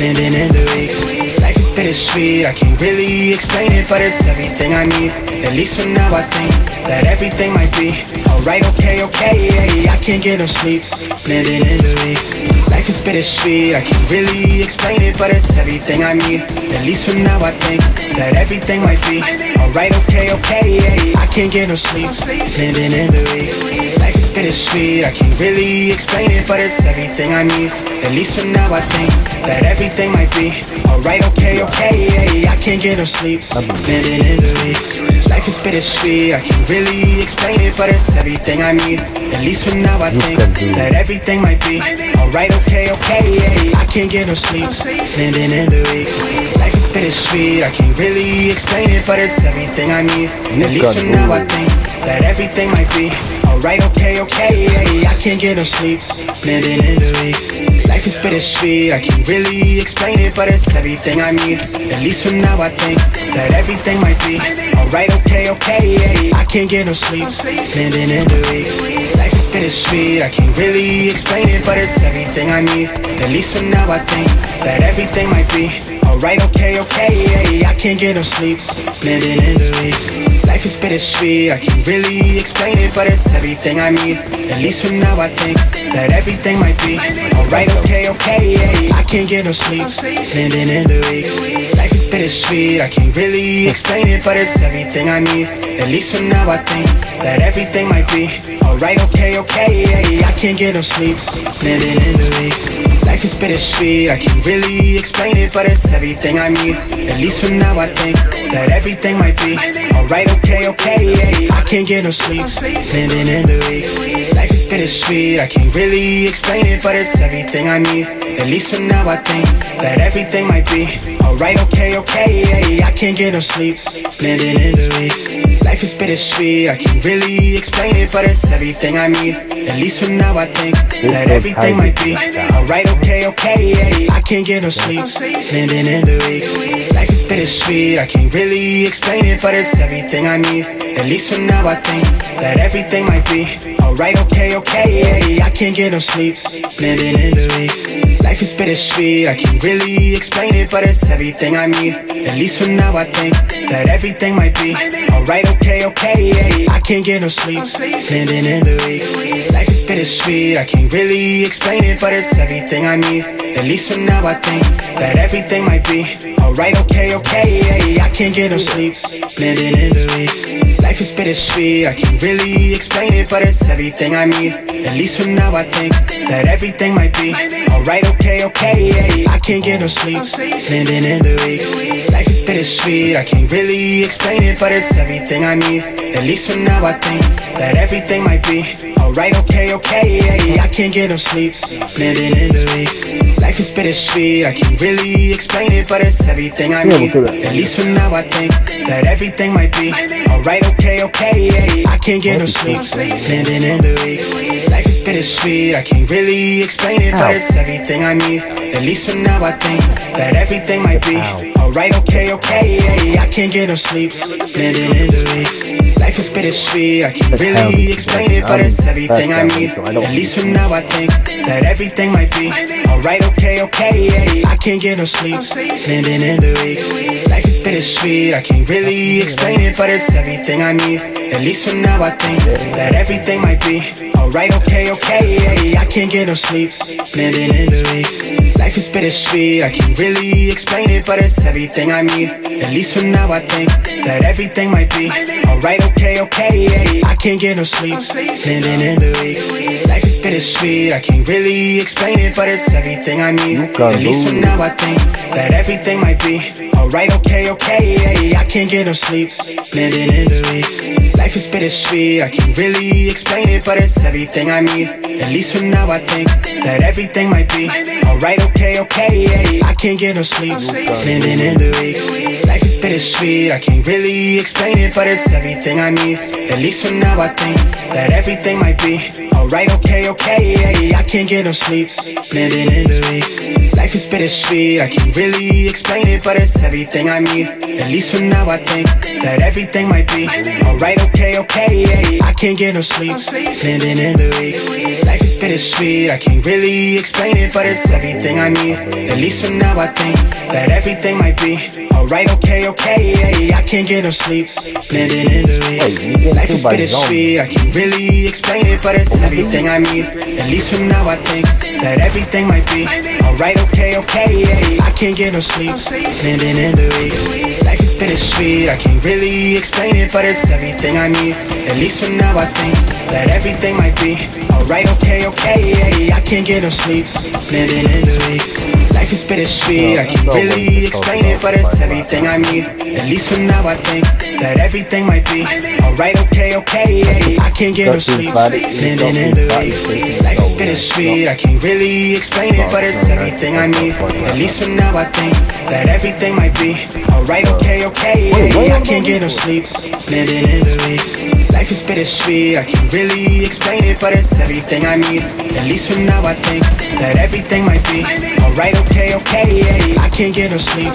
living in the weeks. Life is bittersweet, I can't really explain it, but it's everything I need. At least for now, I think that everything might be alright, okay, okay. Yeah. I can't get no sleep, living in the weeks. Life is bittersweet, I can't really explain it, but it's everything I need. At least for now, I think that everything might be alright, okay, okay. Yeah. I can't get no sleep, living in the weeks. Life is bittersweet, I can't really explain it, but it's everything I need. At least for now, I think that everything might be alright, okay, okay. Yeah. I can't get no sleep, living in the weeks. Life is bittersweet, I can't really explain it, but it's everything I need. At least for now, I think that everything might be alright, okay, okay. Yeah. I can't get no sleep, living in the weeks. Life is bittersweet, I can't really explain it, but it's everything I need. At least for now, I think that everything might be alright, okay, okay. I can't get no sleep, living in the weeks. Life is bittersweet, I can't really explain it, but it's everything I need. At least for now, I think that everything might be alright, okay, okay. Yeah. I can't get no sleep, living in the weeks. Life is bittersweet, I can't really explain it, but it's everything I need. At least for now, I think that everything might be alright, okay, okay. Yeah. I can't get no sleep, living in the weeks. Life is bittersweet, I can't really explain it, but it's everything I need. At least for now, I think that everything might be alright, okay, okay. Yeah. I can't get no sleep, living in the weeks. Life is bittersweet, I can't really explain it, but it's everything I need. At least for now, I think that everything might be alright, okay, okay. Yeah. I can't get no sleep, living in the weeks. Life is bittersweet, I can't really explain it, but it's everything I need. At least for now, I think that everything might be alright, okay, okay. Yeah, I can't get no sleep, living in the weeks. Life is bittersweet, I can't really explain it, but it's everything I need. At least for now, I think that everything might be alright, okay, okay. Yeah, I can't get no sleep, living in the weeks. Life is bittersweet, I can't really explain it, but it's everything I need. At least for now, I think that everything might be alright, okay, okay. Yeah, I can't get no sleep, living in the weeks. Life is bittersweet, I can't really explain it, but it's everything I need. At least for now, I think that everything might be alright, okay, okay. Yeah, I can't get no sleep, living in the weeks. Life is bittersweet, I can't really explain it, but it's everything I need. At least for now, I think that everything might be alright, okay, okay. Yeah, I can't get no sleep, living in the weeks. Life is bittersweet, I can't really explain it, but it's everything I need. At least for now, I think that everything might be alright, okay, okay. Yeah, I can't get no sleep, living in the weeks. Life is bittersweet, I can't really explain it, but it's everything I need. At least for now, I think that everything might be alright, okay, okay. Yeah, I can't get no sleep, living in the weeks. Life is bittersweet, I can't really explain it, but it's everything I need. At least for now, I think that everything might be alright, okay, okay. Yeah, I can't get no sleep, living in the weeks. Life is bittersweet, I can't really explain it, but it's everything I need. At least for now, I think that everything might be alright, okay, okay. Yeah, I can't get no sleep, living in the weeks. Life is bittersweet, I can't really explain it, but it's everything I need. At least for now, I think that everything might be alright, okay, okay. Yeah, I can't get no sleep, living in the weeks. Life is bittersweet, I can't really explain it, but it's everything I need. At least for now, I think that everything might be alright, okay, okay. Yeah, I can't get no sleep, living in the weeks. Life is bittersweet, I can't really explain it, but it's everything I need. At least for now, I think that everything might be alright, okay, okay. Yeah, I can't get no sleep, living in the weeks. Life is bittersweet, I can't really explain it, but it's everything I need. At least for now, I think that everything might be alright, okay, okay. Yeah, I can't get no sleep, living in the weeks. Life is bittersweet, I can't really explain it, but it's everything I need. At least for now, I think that everything might be alright, okay, okay. Yeah, I can't get no sleep, living in the weeks. Life is bittersweet, I can't really explain it, but it's everything I need. At least for now, I think that everything might be alright, okay, okay. Yeah, I can't get no sleep, living in the weeks. Life is bittersweet, I can't really explain it, but it's everything I need. At least for now, I think that everything might be alright, okay, okay. Yeah, I can't get no sleep, living in the weeks. Life is bittersweet, I can't really explain it, but it's everything I need. At least for now, I think that everything might be alright, okay, okay. Yeah, I can't get no sleep, living in the weeks. Life is bittersweet, I can't really explain it, but it's everything I need. At least for now, I think that everything might be alright, okay, okay. Yeah, I can't get no sleep, living in the weeks. Life is bittersweet, I can't really explain it, but it's everything I need. At least for now, I think that everything might be alright, okay, okay. Yeah, I can't get no sleep, living in the weeks. Life is bittersweet, I can't really explain it, but it's everything I need. At least for now, I think that everything might be alright, okay, okay. Yeah, I can't get no sleep, living in the weeks. Life is bittersweet, I can't really explain it, but it's everything I need. At least for now, I think that everything might be alright, okay, okay. Yeah, I can't get no sleep, living in the weeks. Life is bittersweet, I can't really explain it, but it's everything I need. At least for now, I think that everything might be alright, okay, okay. Yeah, I can't get no sleep, living in the weeks. Life is bittersweet, I can't really explain it, but it's everything I need. At least for now, I think that everything might be alright, okay, okay. Yeah, I can't get no sleep,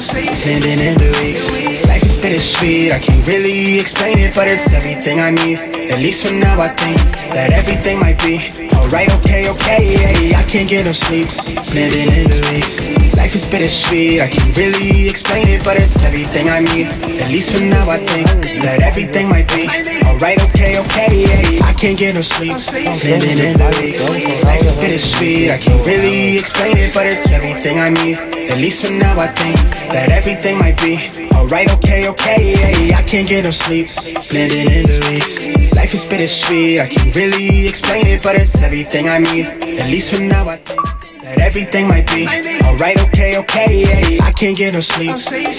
living in the weeks. Life is bittersweet, I can't really explain it, but it's everything I need. At least for now, I think that everything might be alright, okay, okay. Yeah, I can't get no sleep, living in the. Life is bittersweet, I can't really explain it, but it's everything I need. At least for now, I think that everything might be alright, okay, okay. Yeah, I can't get no sleep, living in the weeks. Life is bittersweet, I can't really explain it, but it's everything I need. At least for now, I think that everything might be alright, okay, okay. Yeah, I can't get no sleep, living in the weeks. Life is bittersweet, I can't really explain it, but it's everything I need. At least for now, I think that everything might be alright, okay, okay. Yeah, I can't get no sleep,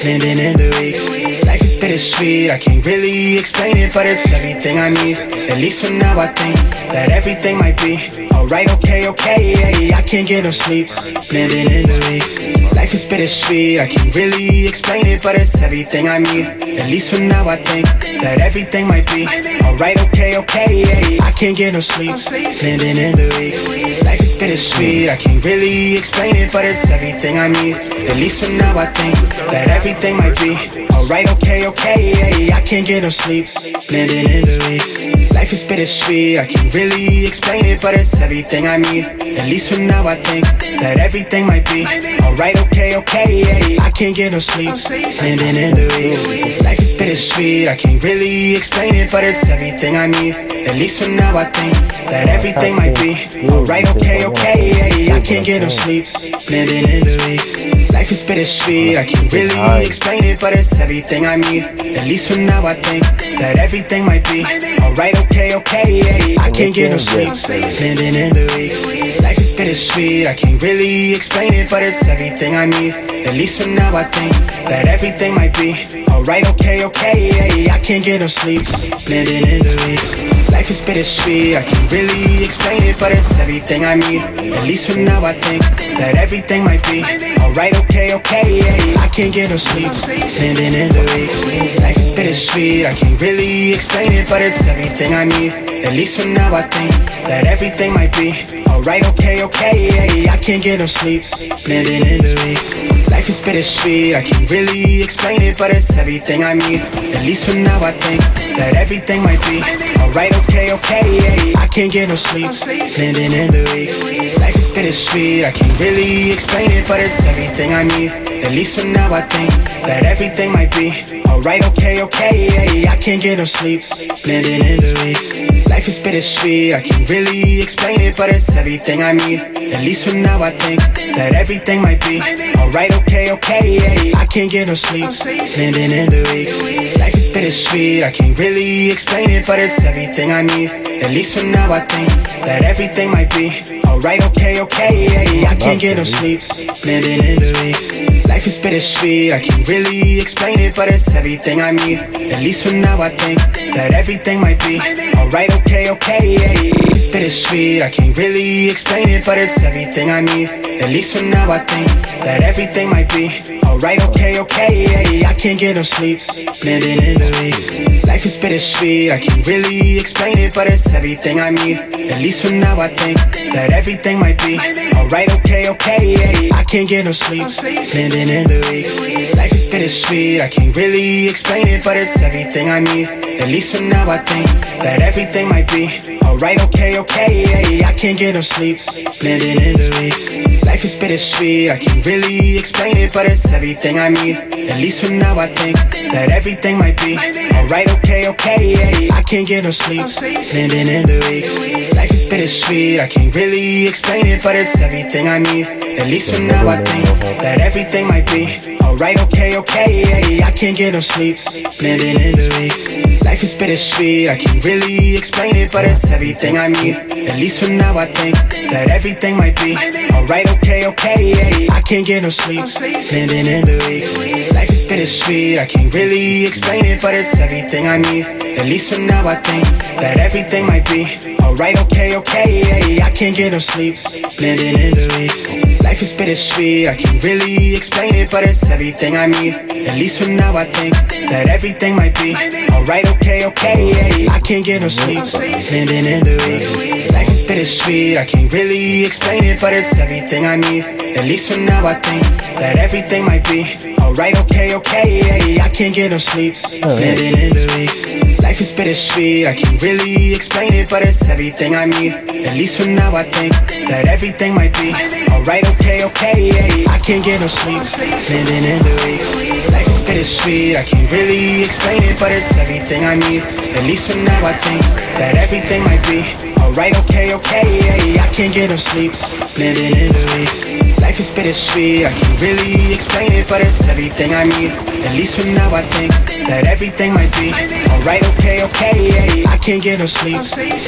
living in the weeks. Life is bittersweet, I can't really explain it, but it's everything I need. At least for now, I think that everything might be alright, okay, okay. Yeah, I can't get no sleep, living in the weeks. Life is bittersweet, I can't really explain it, but it's everything I need. At least for now, I think that everything might be alright, okay, okay. Yeah, I can't get no sleep, living in the weeks. Life is bittersweet, I can't really explain it, but it's everything I need. At least for now, I think that everything might be alright, okay, okay. Yeah, I can't get no sleep, living in the weeks. Life is bittersweet, I can't really explain it, but it's everything I need. At least for now, I think that everything might be alright, okay, okay. Yeah, I can't get no sleep, living in the weeks. Life is bittersweet, I can't really explain it, but it's everything I need. At least for now, I think that everything might be alright, okay, okay. Yeah, I can't get no sleep, living in the weeks. Life is bittersweet, I can't really explain it, but it's everything I need. At least for now, I think that everything might be alright, okay, okay. Yeah, I can't get no sleep, living in the weeks. Life is bittersweet, I can't really explain it, but it's everything I need. At least for now, I think that everything might be alright, okay, okay. Yeah, I can't get no sleep, living in the weeks. Life is bittersweet, I can't really explain it, but it's everything I need. At least for now, I think that everything might be alright, okay, okay. Yeah, I can't get no sleep, living in the weeks. Life is bittersweet, I can't really explain it, but it's everything I need. At least for now, I think that everything might be alright, okay, okay. Yeah, I can't get no sleep, living in the weeks. Life is bittersweet, I can't really explain it, but it's everything I need. At least for now, I think that everything might be alright, okay, okay. Yeah, I can't get no sleep, living in the weeks. Life is bittersweet, I can't really explain it, but it's everything I need. At least for now, I think that everything might be alright, okay, okay. Yeah, I can't get no sleep, living in the weeks. Life is bittersweet, I can't really explain it, but it's everything I need. At least for now, I think that everything might be alright, okay, okay. Yeah, I can't get no sleep, living in the weeks. Life is bittersweet, I can't really explain it, but it's everything I need. At least for now, I think that everything might be alright, okay, okay. Yeah, I can't get no sleep, living in the weeks. Life is bittersweet, I can't really explain it, but it's everything I need. At least for now, I think that everything might be alright, okay, okay. Yeah, it's bittersweet, I can't really explain it, but it's everything I need. At least for now, I think that everything might be alright, okay, okay. Yeah, I can't get no sleep, living in the weeks. Life is bittersweet, I can't really explain it, but it's everything I need. At least for now, I think that everything might be alright, okay, okay. Yeah, I can't get no sleep, living in the weeks. Life is bittersweet, I can't really explain it, but it's everything I need. At least for now, I think that everything might be alright, okay, okay. Yeah, I can't get no sleep, living in the weeks. Life is bittersweet, I can't really explain it, but it's everything I need. At least for now, I think that everything might be alright, okay, okay. Yeah, I can't get no sleep, living in the weeks. Life is bittersweet, I can't really explain it, but it's everything I need. At least for now, I think that everything might be alright, okay, okay. I can't get no sleep, living in the weeks. Life is bittersweet, I can't really explain it, but it's everything I need. At least for now, I think that everything might be alright, okay, okay. I can't get no sleep, living in the weeks. Life is bittersweet, I can't really explain it, but it's everything I need. At least for now, I think that everything might be alright, okay, okay. I can't get no sleep, living in the weeks. Life is bittersweet, I can't really explain it, but it's everything I need. At least for now, I think that everything might be alright, okay, okay. Yeah, I can't get no sleep, living in the weeks. Life is bittersweet, I can't really explain it, but it's everything I need. At least for now, I think that everything might be alright, okay, okay. Yeah, I can't get no sleep, living in the weeks. Life is bittersweet, I can't really explain it, but it's everything I need. At least for now, I think that everything might be alright, okay, okay. Yeah, I can't get no sleep, living in the weeks. Life is bittersweet, I can't really explain it, but it's everything I need. At least for now, I think that everything might be Alright, okay, okay, yeah, I can't get no sleep. Living in the weeks. Life is bittersweet, I can't really explain it, but it's everything I need. At least for now, I think that everything might be alright, okay, okay, yeah, I can't get no sleep.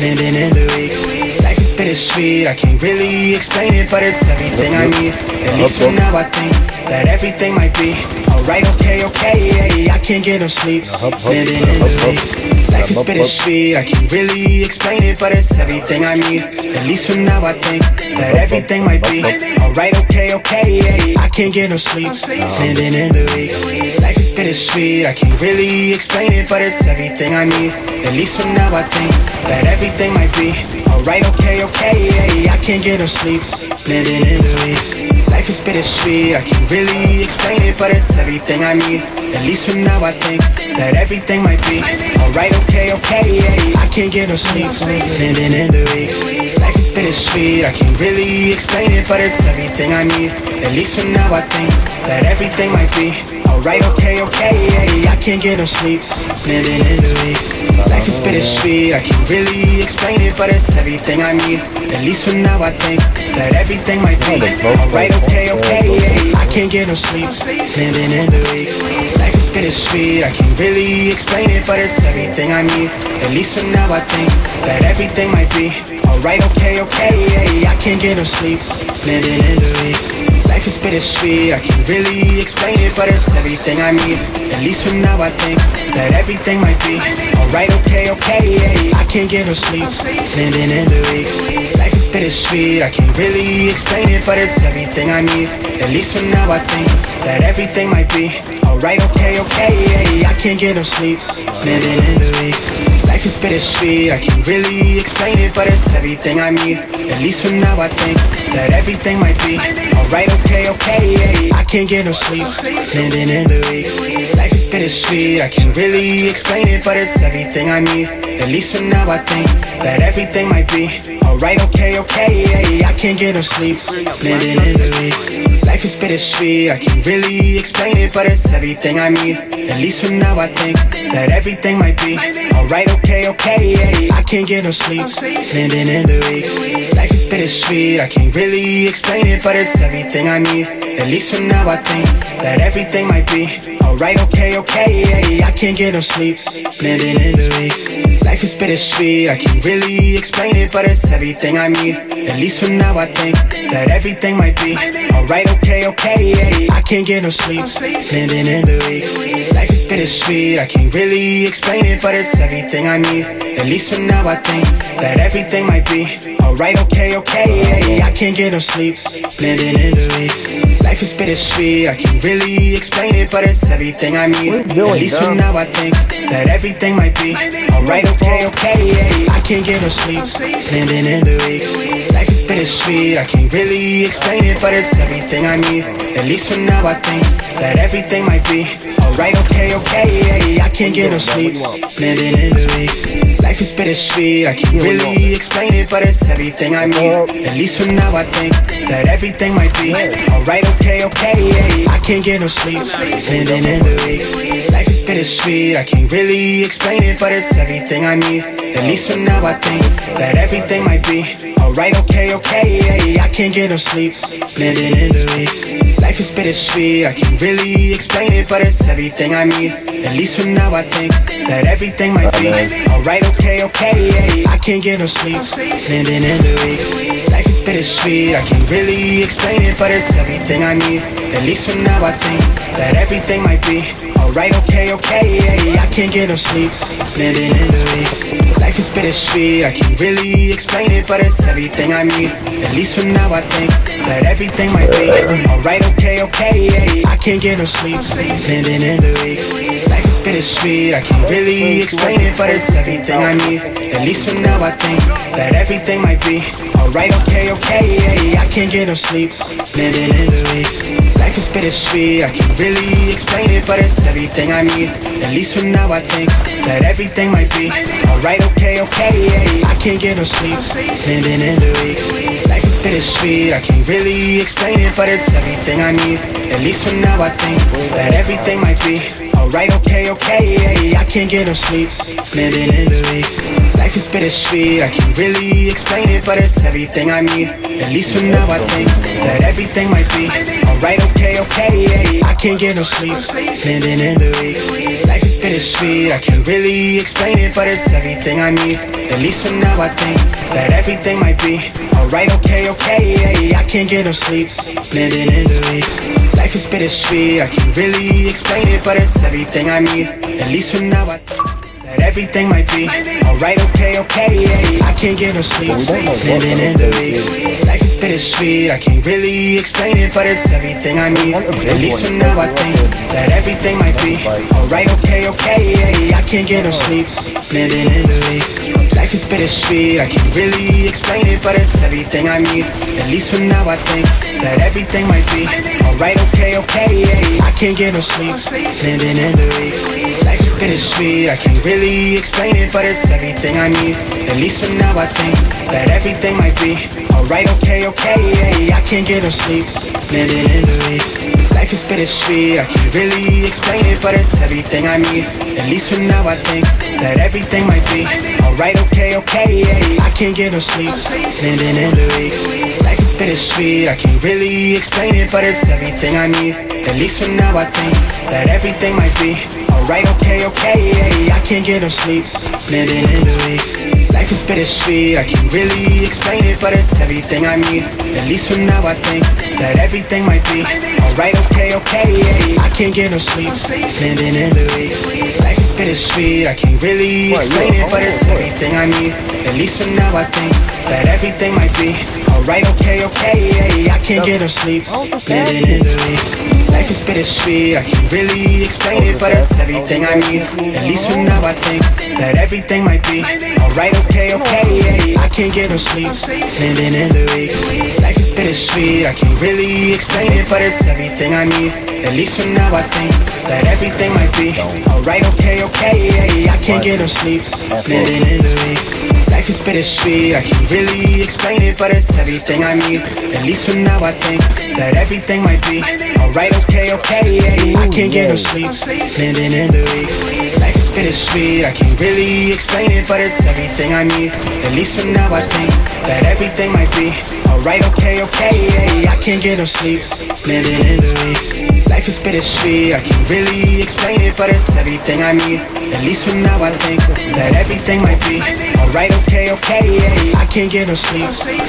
Living in the weeks. Life is bittersweet, I can't really explain it, but it's everything I need. At least for now, I think that everything might be alright, okay, okay, yeah, I can't get no sleep. Living in the weeks. Life is bittersweet, I can't really explain it, but it's everything I need. At least for now, I think that everything might be alright, okay, okay, yeah, I can't get no sleep. Living in the weeks. Life is bittersweet, I can't really explain it, but it's everything I need. At least for now, I think that everything might be alright, okay, okay, yeah, I can't get no sleep. Living in the weeks. Life is bittersweet, I can't really explain it, but it's everything I need. At least for now, I think that everything might be alright, okay, okay, yeah, I can't get no sleep. Living in the weeks. Life is bittersweet, I can't really explain it, but it's everything I need. At least for now, I think that everything might be alright, okay, okay, yeah, I can't get no sleep. Living in the weeks. Life is bittersweet, I can't really explain it, but it's everything I need. At least for now, I think that everything might be alright, okay, okay, okay, yeah, I can't get no sleep. Living in the weeks. Life is bittersweet, I can't really explain it, but it's everything I need. At least for now, I think that everything might be alright, okay, okay, yeah, I can't get no sleep. Living in the weeks. Life is bittersweet, I can't really explain it, but it's everything I need. At least for now, I think that everything might be alright, okay, okay, yeah, I can't get no sleep. Living in the weeks. Life is bittersweet, I can't really explain it, but it's everything I need. At least for now, I think that everything might be alright, okay, okay, yeah, I can't get no sleep. Living in the weeks. Life is bittersweet, I can't really explain it, but it's everything I need. At least for now, I think that everything might be alright, okay, okay, yeah, I can't get no sleep. Living in the weeks. Life is bittersweet, I can't really explain it, but it's everything I need. At least for now, I think that everything might be alright, okay, okay, yeah, I can't get no sleep. Living in the weeks. Life is bittersweet, I can't really explain it, but it's everything I need. At least for now, I think that everything might be alright, okay, okay, yeah, I can't get no sleep. Living in the weeks. Life is bittersweet, I can't really explain it, but it's everything I need. At least for now, I think that everything might be alright, okay, okay, yeah, I can't get no sleep. Living in the weeks. Life is bittersweet, I can't really explain it, but it's everything I need. At least for now, I think that everything might be alright, okay, okay, yeah, I can't get no sleep. Living in the weeks. Life is bittersweet, I can't really explain it, but it's everything I need. At least for now, I think that everything might be alright, okay, okay, yeah, I can't get no sleep. Living in the weeks. Life is bittersweet, I can't really explain it, but it's everything I need. At least for now, I think that everything might be alright, okay, okay, yeah, I can't get no sleep. Living in the weeks. Life is bittersweet, I can't really explain it, but it's everything I need. At least for now, I think that everything might be alright, okay, okay, yeah, I can't get no sleep. Living in the weeks. Life is bittersweet, I can't really explain it, but it's everything I need. At least for now, I think that everything might be alright, okay, okay, yeah, I can't get no sleep. Living in the weeks. Life is bittersweet, I can't really explain it, but it's everything I need. At least for now, I think that everything might be alright, okay, okay, yeah, I can't get no sleep. In the weeks. Life is bittersweet, I can't really explain it, but it's everything I need. At least for now, I think that everything might be alright, okay, okay, yeah, I can't get no sleep. In the weeks. Life is bittersweet, I can't really explain it, but it's everything I need. At least for now, I think that everything might be alright, okay, okay, yeah, I can't get no sleep. Living in the weeks. Life is bittersweet, I can't really explain it, but it's everything I need. At least for now, I think that everything might be alright, okay, okay, yeah, I can't get no sleep. Living in the weeks. Life is bittersweet, I can't really explain it, but it's everything I need. At least for now, I think that everything might be alright, okay, okay, yeah, I can't get no sleep. Living in the weeks. Life is bittersweet, I can't really explain it, but it's everything I need. At least for now, I think that everything might be alright, okay, okay, yeah, I can't get no sleep. Living in the weeks. Life is bittersweet, I can't really explain it, but it's everything I need. At least for now, I think that everything might be Alright, okay, okay, I can't get no sleep. Living in the weeks. Life is bittersweet, I can't really explain it, but it's everything I need. At least for now, I think that everything might be. Alright, okay, okay, I can't get no sleep. Living in the weeks. Life is bittersweet, I can't really explain it, but it's everything I need. At least for now, I think that everything might be. Alright, okay, okay, I can't get no sleep. Living in the weeks. Life is bittersweet, I can't really explain it, but it's everything I need. At least for now, I think that everything might be alright, okay, okay, yeah. I can't get no sleep, living in the weeks. Life is bittersweet, I can't really explain it, but it's everything I need. At least for now, I think that everything might be alright, okay, okay, yeah. I can't get no sleep, living in the weeks. Life is bittersweet, I can't really explain it, but it's everything I need. At least for now, I think that everything might be alright, okay, okay, yeah. I can't get no sleep, living in the weeks. Life is bittersweet, I can't really explain it, but it's everything I need. At least for now, I think that everything might be alright, okay, okay, yeah. I can't get no sleep, living in the weeks. Life is bittersweet, I can't really explain it, but it's everything I need. At least for now, I think that everything might be alright, okay, okay, yeah. I can't get no sleep, living in the weeks. Life is bittersweet, I can't really explain it, but it's everything I need. At least for now, I think that everything might be alright, okay, okay, yeah. I can't get no sleep, living in the weeks. Life is bittersweet, I can't really explain it, but it's everything I need. At least for now, I think that everything might be alright, okay, okay, yeah. I can't get no sleep, living in the weeks. Life is bittersweet, I can't really explain it, but it's everything I need. At least for now, I think that everything might be alright, okay, okay, yeah. I can't get no sleep, living in the weeks. Life is bittersweet, I can't really explain it, but it's everything I need. At least for now, I think that everything might be alright, okay, okay, yeah. I can't get no sleep, living in the weeks. Life is bittersweet, I can't really explain it, but it's everything I need. At least for now, I think that everything might be alright, okay, okay, yeah. I can't get no sleep, living in the weeks. Life is bittersweet, I can't really explain it, but it's everything I need. At least for now, I think that everything might be alright, okay, okay, yeah. I can't get no sleep, living in the weeks. Life is bittersweet, I can't really explain it, but it's everything I need. At least for now, I think that everything might be alright, okay, okay. I can't get no sleep, living in the weeks. Life is bittersweet, I can't really explain it, but it's everything I need. At least for now, I think that everything might be alright, okay, okay, yeah. I can't get no sleep,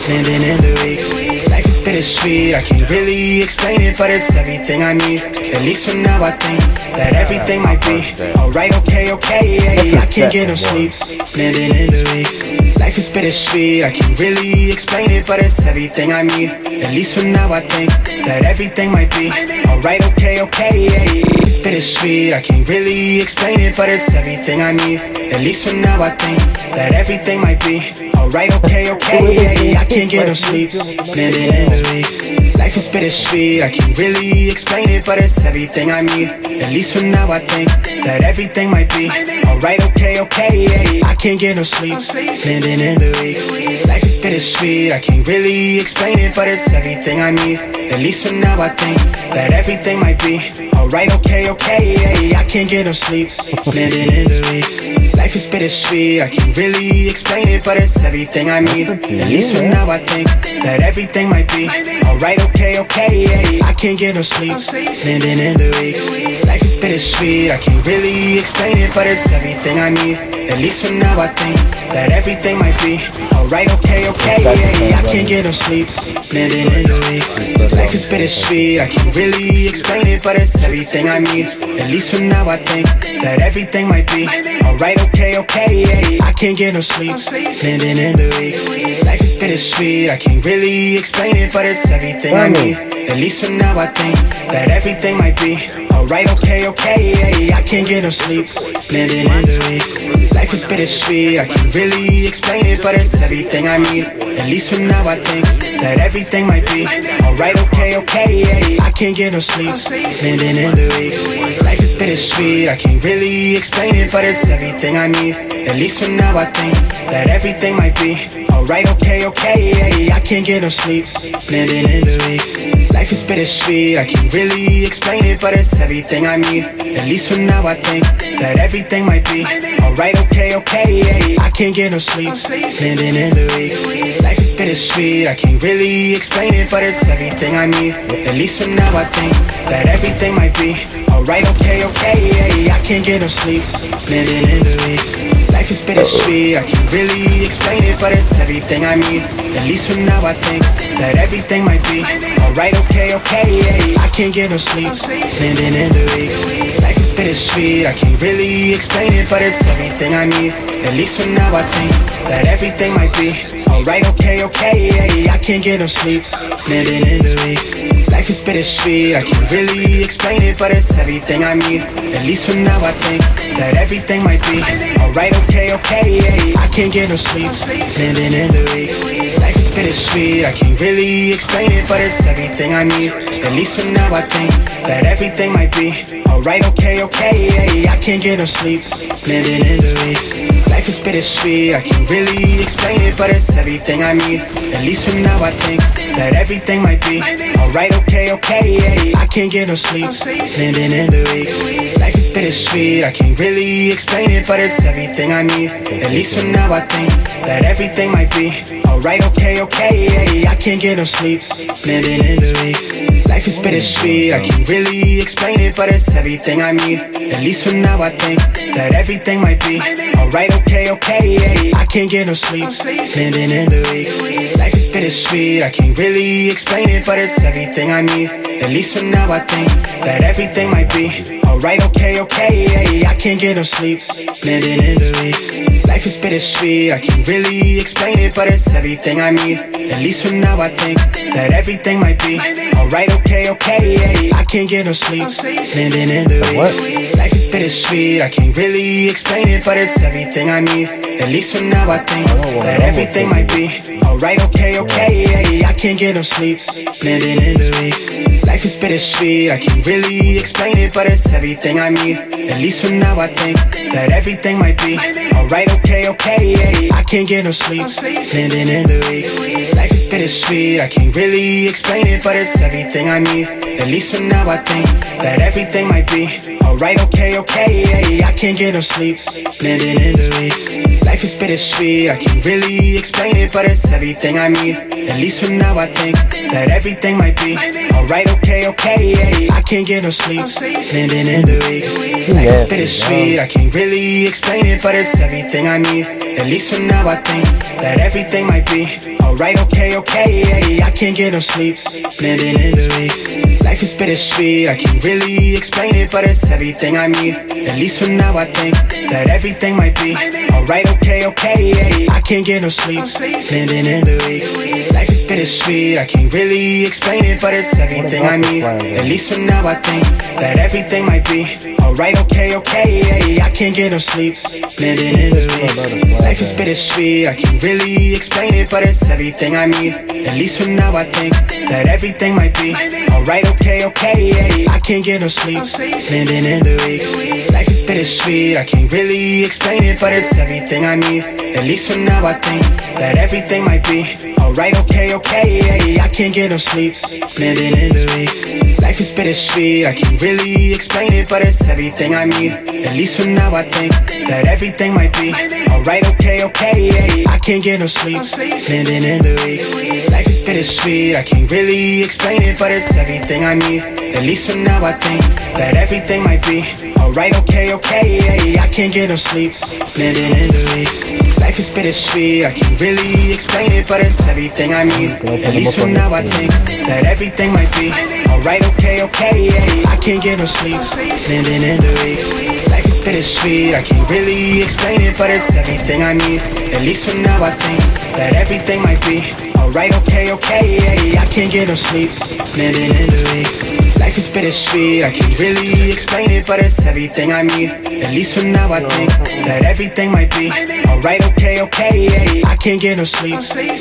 living in the weeks. Life is bittersweet, I can't really explain it, but it's everything I need. At least for now, I think that everything might be alright, okay, okay, yeah. I can't get no sleep, living in the weeks. Life is bittersweet, I can't really explain it, but it's everything I need. At least for now, I think that everything might be alright, okay, okay, yeah. It's bittersweet, I can't really explain it, but it's everything I need. At least for now, I think that everything might be alright, okay, okay, yeah. I can't get no sleep, living in the weeks. Life is bittersweet, I can't really explain it, but it's everything I need. At least for now, I think that everything might be alright, okay, okay, yeah. I can't get no sleep, living in the weeks. Life is bittersweet, I can't really explain it, but it's everything I need. At least for now, I think that everything might be alright, okay, okay, yeah. I can't get no sleep, living in the weeks. Life is bittersweet, I can't really explain it, but it's everything I need. At least for now, I think that everything might be alright, okay, okay, yeah. I can't get no sleep, living in the weeks. Life is bittersweet, I can't really explain it, but it's everything I need. At least for now, I think that everything might be alright, okay, okay, yeah. I can't get no sleep, living in the weeks. Life is bittersweet, I can't really explain it, but it's everything I need. At least for now, I think that everything might be alright, okay, okay, yeah. I can't get no sleep, living in the weeks. Life is bittersweet, I can't really explain it, but it's everything I need. At least for now, I think that everything might be alright, okay, okay. I can't get no sleep, living in the weeks. Life is bittersweet, I can't really explain it, but it's everything I need. At least for now, I think that everything might be alright, okay, okay, yeah. I can't get no sleep, living in the weeks. Life is bittersweet, I can't really explain it, but it's everything I need. At least for now I think that everything might be alright, okay, okay. Yeah, I can't get no sleep, blending in the weeks. Life is bittersweet, I can't really explain it, but it's everything I need. At least for now I think that everything might be alright, okay, okay. Yeah, I can't get no sleep, blending in the weeks. Life is bittersweet, I can't really explain it, but it's everything I need. At least for now I think that everything might be alright, okay, okay. Yeah, I can't get no sleep, blending in the weeks. Life is bittersweet, I can't really explain it, but it's everything I need. At least for now I think that everything might be alright, okay, okay. Yeah, I can't get no sleep, blending in the weeks. Life is bittersweet, I can't really explain it, but it's everything I need. At least for now I think that everything might be alright, okay, okay. Yeah, I can't get no sleep, blending in the weeks. Life is bittersweet, I can't really explain it, but it's everything I need. At least for now I think that everything might be alright, okay, okay. Yeah, I can't get no sleep, blending in the weeks. Life is bittersweet, I can't really explain it, but it's everything I need. At least for now I think that everything might be alright, okay, okay. Yeah, I can't get no sleep, Living in the weeks. Life is bittersweet, I can't really explain it, but it's everything I need. At least for now I think that everything might be alright, okay, okay. Yeah, I can't get no sleep, blending in the weeks. Life is bittersweet, I can't really explain it, but it's everything I need. At least for now I think that everything might be alright, okay, okay. Yeah, I can't get no sleep, blending in the weeks. Life is bittersweet, I can't really explain it, but it's everything I need. At least for now I think that everything might be alright, okay, okay. okay, Yeah, I can't get no sleep, blending in the weeks. Life is bittersweet, I can't really explain it, but it's everything I need. At least for now I think that everything might be alright, okay, okay. Yeah, I can't get no sleep, blending in the weeks. Life is bittersweet, I can't really explain it, but it's everything I need. At least for now I think that everything might be alright, okay, okay. Yeah, I can't get no sleep, blending in the weeks. Life is bittersweet, I can't really explain it, but it's everything I need. At least for now I think that everything might be alright, okay, okay. Yeah, I can't get no sleep, blending in the weeks. Life is bittersweet, I can't really explain it, but it's everything I need. At least for now I think that everything might be alright, okay, okay. Yeah, I can't get no sleep, blending in the weeks. Life is bittersweet, I can't really explain it, but it's everything I need. At least for now I think that everything might be alright, okay, okay. Yeah, I can't get no sleep, blending in the weeks. Life is bittersweet, I can't really explain it, but it's everything I need. At least for now I think that everything might be alright, okay, okay. Yeah, I can't get no sleep, blending in the weeks. Life is bittersweet, I can't really explain it, but it's everything I need. At least for now I think that everything might be alright, okay, okay. Yeah, I can't get no sleep, blending in the weeks. Life is bittersweet, I can't really explain it, but it's everything I need. At least for now I think that everything might be alright, okay, okay. Yeah, I can't get no sleep, blending in the weeks. Life is bittersweet, I can't really explain it, but it's everything I need. At least for now I think that everything might be alright, okay, okay. Yeah, I can't get no sleep, blending in the weeks. Life is bittersweet, I can't really explain it, but it's everything I need. At least for now I think that everything might be alright, okay, okay. Yeah, I can't get no sleep, blending in the weeks. Life is bittersweet, I can't really explain it, but it's everything I need. At least for now I think that everything might be alright, okay, okay. I can't get no sleep, blending in the weeks. Life is bittersweet, I can't really explain it, but it's everything I need. At least for now I think that everything might be alright, okay, okay. I can't get no sleep, blending in the weeks. Life is bittersweet, I can't really explain it, but it's everything I need. At least for now I think that everything might be alright, okay, okay. I can't get no sleep, blending in the weeks. Life is bittersweet, I can't really explain it, but it's everything I need. At least for now I think that everything might be alright, okay, okay. Yeah, I can't get no sleep, blending in the weeks. Life is bittersweet, I can't really explain it, but it's everything I need. At least for now I think that everything might be Alright, okay, okay, yeah, I can't get no sleep. Living in the weeks. Life is bittersweet, I can't really explain it, but it's everything I need. At least for now, I think that everything might be alright, okay, okay, yeah, I can't get no sleep.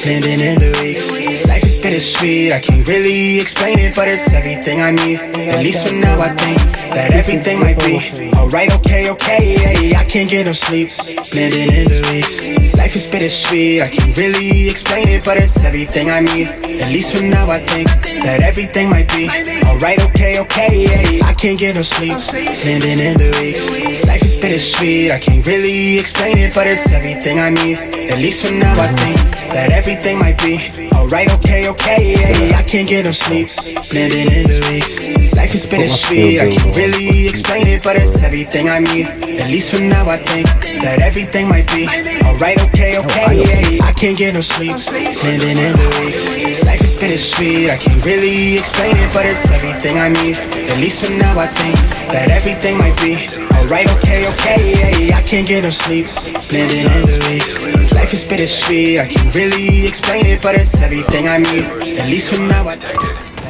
Living in the weeks. Life is bittersweet, I can't really explain it, but it's everything I need. At least for now, I think that everything might be alright, okay, okay, yeah, I can't get no sleep. Living in the weeks. Life is bittersweet, I can't really explain it, but it's everything I need. At least for now, I think that everything might be alright, okay, okay, yeah, I can't get no sleep. Living in the weeks. Life is bittersweet, I can't really explain it, but it's everything I need. At least for now, I think that everything might be alright, okay, okay, yeah, I can't get no sleep. Living in the weeks. Life is bittersweet, I can't really explain it, but it's everything I need. At least for now, I think that everything might be alright, okay, okay, yeah, I can't get no sleep. Living in the weeks. Life is bittersweet, I can't really explain it, but it's everything I need. At least for now, I think that everything might be alright, okay, okay, yeah, I can't get no sleep. Living in the weeks. Life is bittersweet, I can't really explain it, but it's everything I need. At least for now, I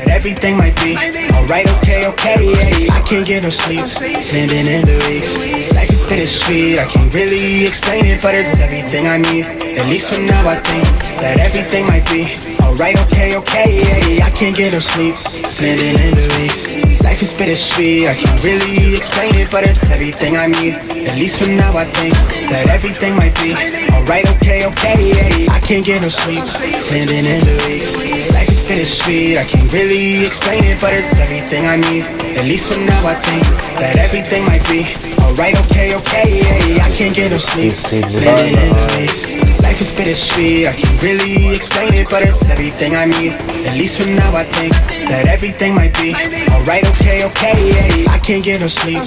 that everything might be alright, okay, okay, yeah, I can't get no sleep. Living in the weeks. Life is bittersweet, I can't really explain it, but it's everything I need. At least for now, I think that everything might be alright, okay, okay, yeah, I can't get no sleep. Living in the weeks. Life is bittersweet, I can't really explain it, but it's everything I need. At least for now, I think that everything might be alright, okay, okay, yeah, I can't get no sleep. Living in the weeks. Life is bittersweet, I can't really explain it, but it's everything I need. At least for now, I think that everything might be alright, okay, okay, yeah, I can't get no sleep. Living in the weeks. Life is bittersweet, I can't really explain it, but it's everything I need. At least for now, I think that everything might be alright, okay, okay, yeah, I can't get no sleep.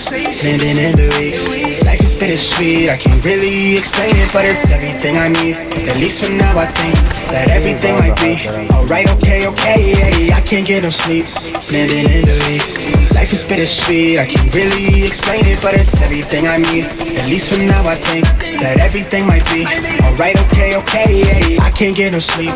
Living in the weeks. Life is bittersweet, I can't really explain it, but it's everything I need. At least for now, I think that everything might be alright, okay, okay, yeah, I can't get no sleep. Living in the weeks. Life is bittersweet, I can't really explain it, but it's everything I need. At least for now, I think that everything might be alright, okay, okay, yeah, I can't get no sleep.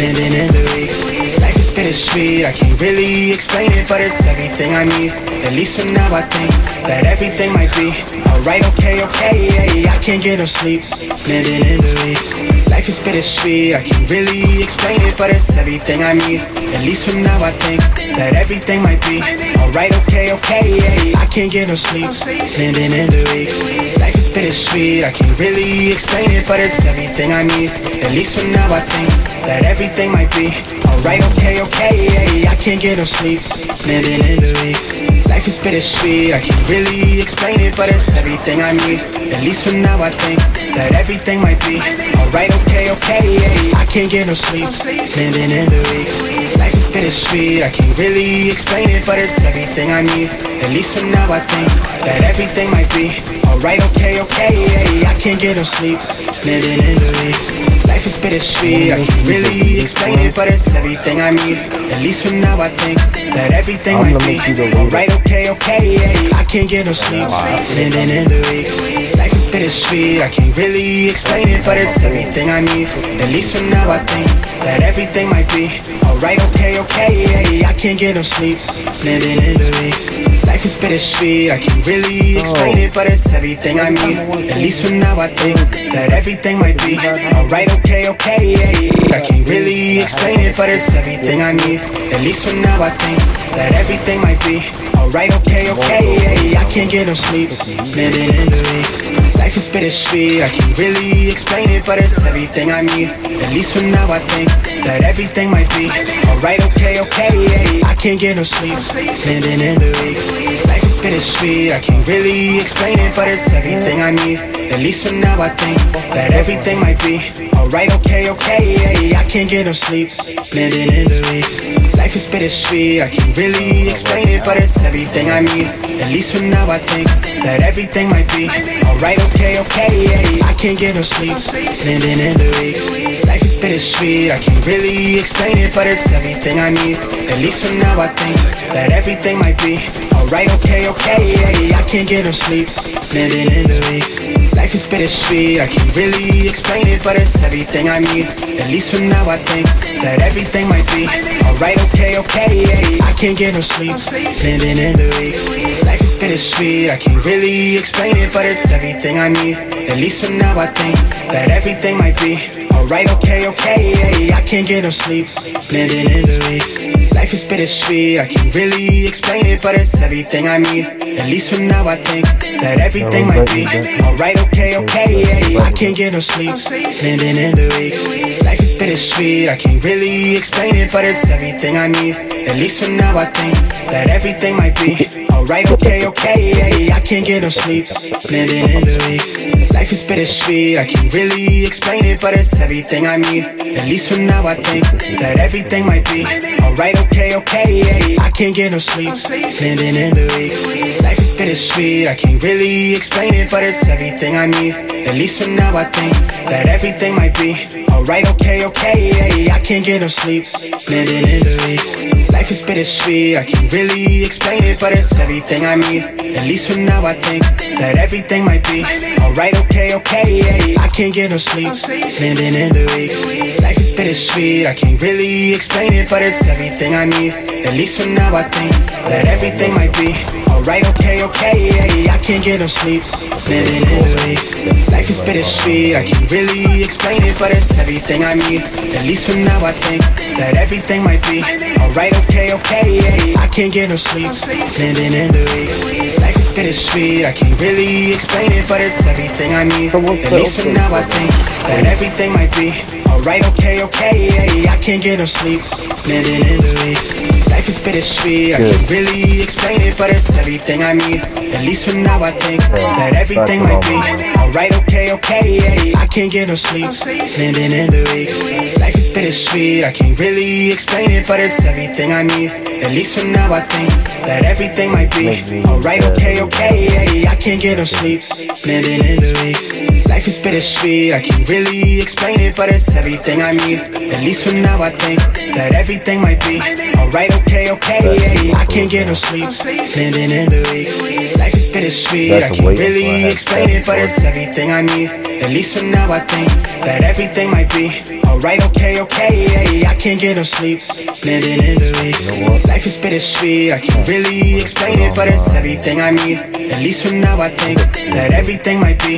Living in the weeks. Life is bittersweet, I can't really explain it, but it's everything I need. At least for now, I think that everything might be alright, okay, okay, yeah, I can't get no sleep. Living in the weeks. Life is bittersweet, I can't really explain it, but it's everything I need. At least for now, I think that everything might be alright, okay, okay, yeah, I can't get no sleep. Living in the weeks. Life is bittersweet, I can't really explain it, but it's everything I need. At least for now, I think that everything might be alright, okay, okay, yeah, I can't get no sleep. Living in the weeks. Life is bittersweet, I can't really explain it, but it's everything I need. At least for now, I think that everything might be alright, okay, okay, yeah, I can't get no sleep. Living in the weeks. Life is bittersweet, I can't really explain it, but it's everything I need. At least for now, I think that everything might be alright, okay, okay, yeah, I can't get no sleep. Living in the weeks. Life is bittersweet, I can't really explain it, but it's everything I need. At least for now, I think that everything might be alright, okay, okay, yeah, I can't get no sleep. Living in the weeks. Life is bittersweet, I can't really explain it, but it's everything I need. At least for now, I think that everything might be alright, okay, okay, yeah, I can't get no sleep. Living in the weeks. Life is bittersweet, I can't really explain it, but it's everything I need. At least for now, I think that everything might be alright, okay, okay, yeah, I can't really explain it, but it's everything I need. At least for now, I think that everything might be alright, okay, okay, yeah, I can't get no sleep. Living in the weeks. Life is bittersweet, I can't really explain it, but it's everything I need. At least for now, I think that everything might be alright, okay, okay, yeah, I can't get no sleep. Living in the weeks. Life is bittersweet, I can't really explain it, but it's everything I need. At least for now, I think that everything might be alright, okay, okay, yeah, I can't get no sleep. Living in the weeks. Life is bittersweet, I can't really explain it, but it's everything I need. At least for now, I think that everything might be alright, okay, okay, yeah, I can't get no sleep. Living in the weeks. Life is bittersweet, I can't really explain it, but it's everything I need. At least for now, I think that everything might be alright, okay, okay, yeah, I can't get no sleep. Living in the weeks. Life is bittersweet, I can't really explain it, but it's everything I need. At least for now, I think that everything might be alright, okay, okay. Yeah. I can't get no sleep, Living in the weeks. Life is bittersweet, I can't really explain it, but it's everything I need. At least for now, I think that everything might be alright, okay, okay. Yeah. I can't get no sleep, blending in the weeks. Life is bittersweet, I can't really explain it, but it's everything I need. At least for now, I think that everything might be alright, okay, okay. Yeah, I can't get no sleep, blending in the weeks. Life is bittersweet, I can't really explain it, but it's everything I need. At least for now, I think that everything might be alright, okay, okay. Yeah, I can't get no sleep, blending in the weeks. Life is bittersweet, I can't really explain it, but it's everything I need. At least for now, I think that everything might be alright, okay, okay. Yeah, I can't get no sleep, blending in the weeks. Life is bittersweet, I can't really explain it, but it's everything I need. At least for now, I think that everything might be alright, okay, okay. Yeah, I can't get no sleep, blending in the weeks. Life is bittersweet, I can't really explain it, but it's everything I need. At least for now, I think that everything might be alright, okay, okay. Yeah, I can't get no sleep, blending in the weeks. Life is bittersweet, I can't really explain it, but it's everything I need. At least for now, I think that everything might be alright, okay, okay. Yeah, I can't get no sleep, blending in the weeks. Life is bittersweet, I can't really explain it, but it's everything I need. At least for now, I think that everything might be alright, okay, okay. okay, Yeah, I can't get no sleep, blending in the weeks. Life is bittersweet, I can't really explain it, but it's everything I need. At least for now, I think that everything might be alright, okay, okay. Yeah, I can't get no sleep, blending in the weeks. Life is bittersweet, I can't really explain it, but it's everything I need. At least for now, I think that everything might be alright, okay, okay. Yeah, I can't get no sleep, blending in the weeks. Life is bittersweet, I can't really explain it, but it's everything I need. At least for now, I think that everything might be alright, okay, okay. Yeah, I can't get no sleep, blending in the weeks. Life is bittersweet, I can't really explain it, but it's everything I need. At least for now, I think that everything might be alright, okay, okay. Yeah, I can't get no sleep, blending in the weeks. Life is bittersweet, I can't really explain it, but it's everything I need. At least for now, I think that everything might be alright, okay, okay. Yeah, I can't get no sleep, blending in the weeks. Life is bittersweet, I can't really explain it, but it's everything I need. At least for now, I think that everything might be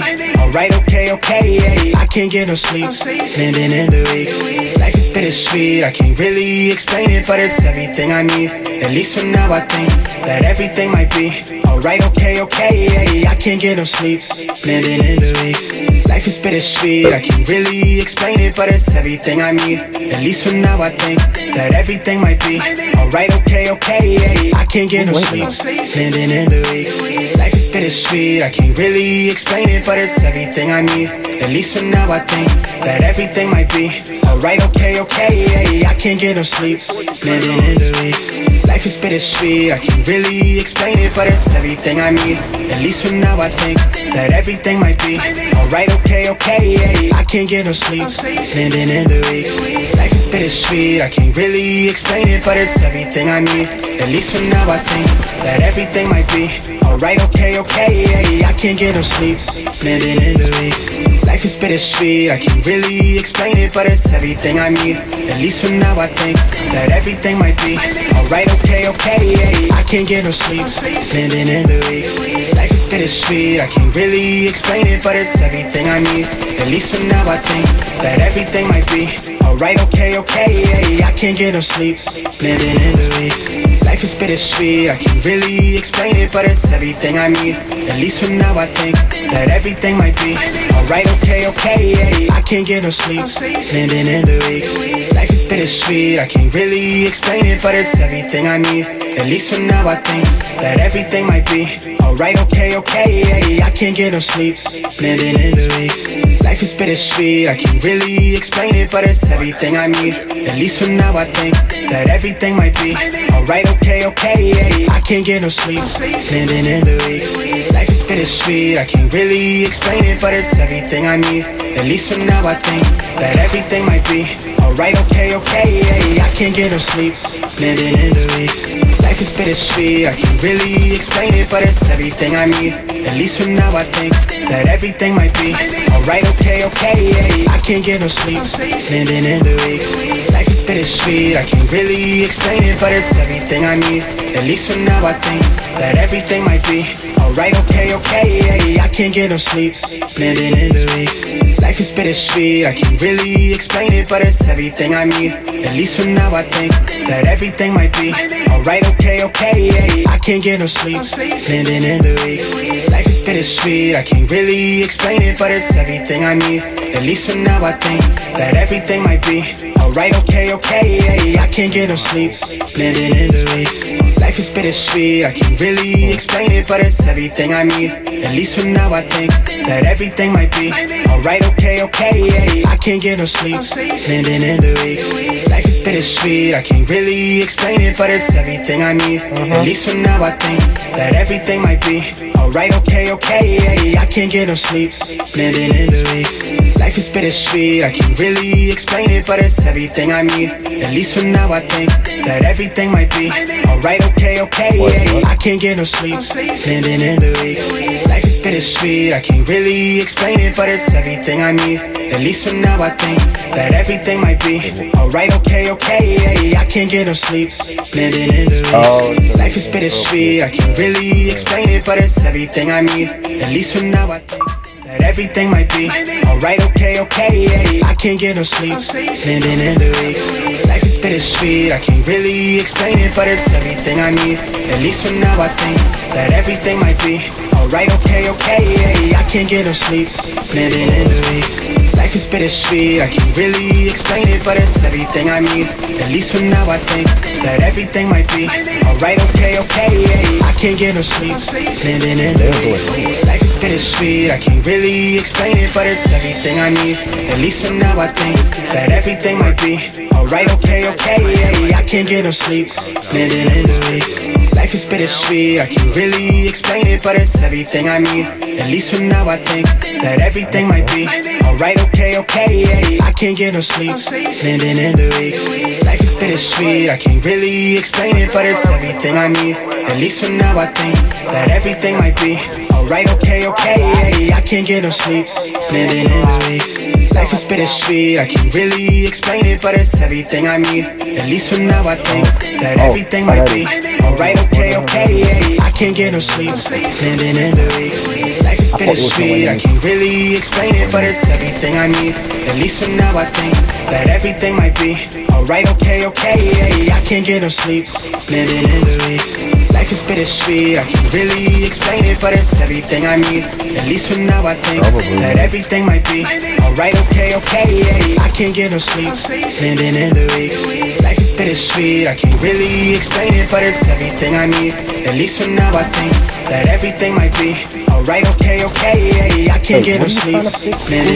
alright, okay, okay. Yeah, I can't get no sleep, blending in the weeks. Life is bittersweet, I can't really explain it, but it's everything I need. At least for now, I think that everything might be alright, okay, okay. Yeah, I can't get no sleep, blending in the weeks. Life is bittersweet, I can't really explain it, but it's everything I need. At least for now, I think that everything might be alright, okay, okay. Yeah, I can't get no sleep, blending in the weeks. Life is bittersweet, I can't really explain it, but it's everything I need. At least for now, I think that everything might be alright, okay, okay. Yeah, I can't get no sleep, blending in the weeks. Life is bittersweet, I can't really explain it, but it's everything I need. At least for now, I think that everything might be alright, okay, okay. Yeah, I can't get no sleep, blending in the weeks. Life is bittersweet, I can't really explain it, but it's everything I need. At least for now, I think that everything might be alright, okay, okay. Yeah, I can't get no sleep, blending in the weeks. Life is bittersweet, I can't really explain it, but it's everything I need. At least for now, I think that everything might be alright, okay, okay. Yeah, I can't get no sleep, blending in the weeks. Life is bittersweet, I can't really explain it, but it's everything I need. At least for now, I think that everything might be alright, okay, okay. I can't get no sleep, blending in the weeks. Life is bittersweet, I can't really explain it, but it's everything I need. At least for now, I think that everything might be alright, okay, okay. Yeah, I can't get no sleep, blending in the weeks. Life is bittersweet, I can't really explain it, but it's everything I need. At least for now, I think that everything might be alright, okay, okay. Yeah, I can't get no sleep, blending in the weeks. Life is bittersweet, I can't really explain it, but it's everything I need. At least for now, I think that everything might be alright, okay, okay. Yeah, I can't get no sleep, blending in the weeks. Life is bittersweet, I can't really explain it, but it's everything I need. At least for now, I think that everything might be alright, okay, okay. Yeah, I can't get no sleep, blending in the weeks. Life is bittersweet, I can't really explain it, but it's everything I need. At least for now I think that everything might be alright, okay, okay, yeah. I can't get no sleep, living in the weeks. Life is bittersweet, I can't really explain it, but it's everything I need. At least for now I think that everything might be alright, okay, okay, yeah. I can't get no sleep, living in the weeks. Life is bittersweet, I can't really explain it, but it's everything I need. At least for now I think that everything might be alright, okay, okay, yeah. I can't get no sleep, living in the weeks. Life is bittersweet, I can't really explain it, but it's everything I need. At least for now I think that everything might be alright, okay, okay, yeah. I can't get no sleep, living in the weeks. Life is bittersweet, I can't really explain it, but it's everything I need. At least for now I think that everything might be alright, okay, okay, yeah. I can't get no sleep, living in the weeks. Life is bittersweet, I can't really explain it, but it's everything I need. Uh-huh. At least for now I think that everything might be alright, okay, okay, yeah. I can't get no sleep, living in the weeks. Life is bittersweet, I can't really explain it, but it's everything I need. At least for now I think that everything might be alright, okay, okay, yeah. I can't get no sleep, living in the weeks. Oh. Life is bittersweet, I can't really explain it, but it's everything I need. At least for now I think that everything might be alright, okay, okay, yeah. I can't get no sleep, living in the weeks. Life is bittersweet, I can't really explain it, but it's everything I need. At least for now I think everything might be alright, okay, okay, yeah. I can't get no sleep, living in the weeks. Life is bittersweet, I can't really explain it, but it's everything I need. At least for now I think that everything might be alright, okay, okay, yeah. I can't get no sleep, living in the weeks. Life is bittersweet, I can't really explain it, but it's everything I need. At least for now I think that everything might be alright, okay, okay, yeah. I can't get no sleep, living in the weeks. Life is bittersweet, I can't really explain it, but it's everything I need. At least for now I think that everything might be alright, okay, okay, yeah. I can't get no sleep, living in the weeks. Life is bittersweet, I can't really explain it, but it's everything I need. At least for now I think that everything might be alright, okay, okay, yeah. I can't get no sleep, living in the weeks. Life is bittersweet, I can't really explain it, but it's everything I need. At least for now I think that everything might be alright, okay, okay, yeah. I can't get no sleep, living in the weeks. Life is bittersweet, I can't really explain it, but it's everything I need. At least for now I think that everything might be alright, okay, okay, yeah. I can't get no sleep, living in the weeks. Life is bittersweet, I can't really explain it, but it's everything I need. At least for now I think that everything might be alright, okay, okay, yeah. I can't get no sleep, living in the weeks. Life is bittersweet, I can't really explain it, but it's everything I need. At least for now I think that everything might be alright, okay, okay, yeah. I can't get no sleep, living in the weeks. Life is bittersweet, I can't really explain it, but it's everything I need. At least for now I think that everything might be alright, okay, okay, yeah. I can't get no sleep, in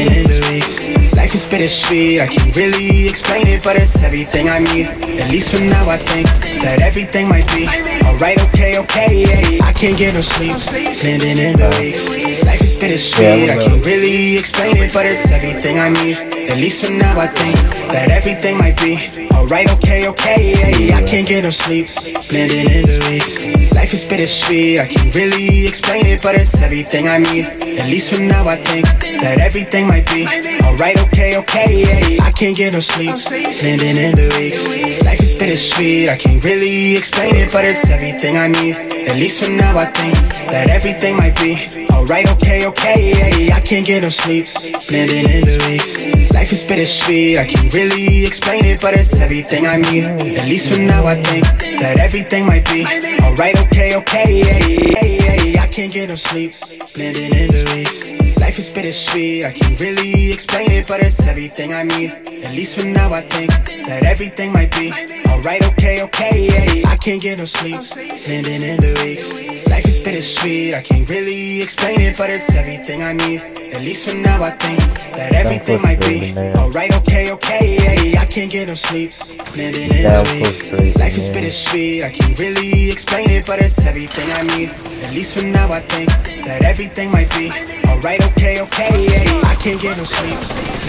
weeks. Life is bittersweet, I can't really explain it, but it's everything I need. At least for now I think that everything might be alright, okay, okay, yeah. I can't get no sleep, living in the weeks. Life is bittersweet, I can't really explain it, but it's everything I need. At least for now I think that everything might be alright, okay, okay, yeah. I can't get no sleep, living in the weeks. Life is bittersweet, I can't really explain it, but it's everything I need. At least for now I think that everything might be alright, okay, okay, yeah. I can't get no sleep, living in the weeks. Life is bittersweet, I can't really explain it, but it's everything I need. At least for now I think that everything might be alright, okay, okay, yeah. I can't get no sleep, living in the weeks. Life is bittersweet, I can't really explain it, but it's everything I need. At least for now I think that everything might be alright, okay, okay, yeah, yeah, yeah. I can't get no sleep, living in the weeks. Life is bittersweet, I can't really explain it, but it's everything I need. At least for now I think that everything might be alright, okay, okay, yeah. I can't get no sleep, living in the weeks. Life is bittersweet, I can't really explain it, but it's everything I need. At least for now I think that everything might be alright, okay, okay, yeah. I can't get no sleep, living in the weeks. Life is bittersweet, I can't really explain it, but it's everything I need. At least for now I think that everything might be alright, okay, okay, yeah. I can't get no sleep,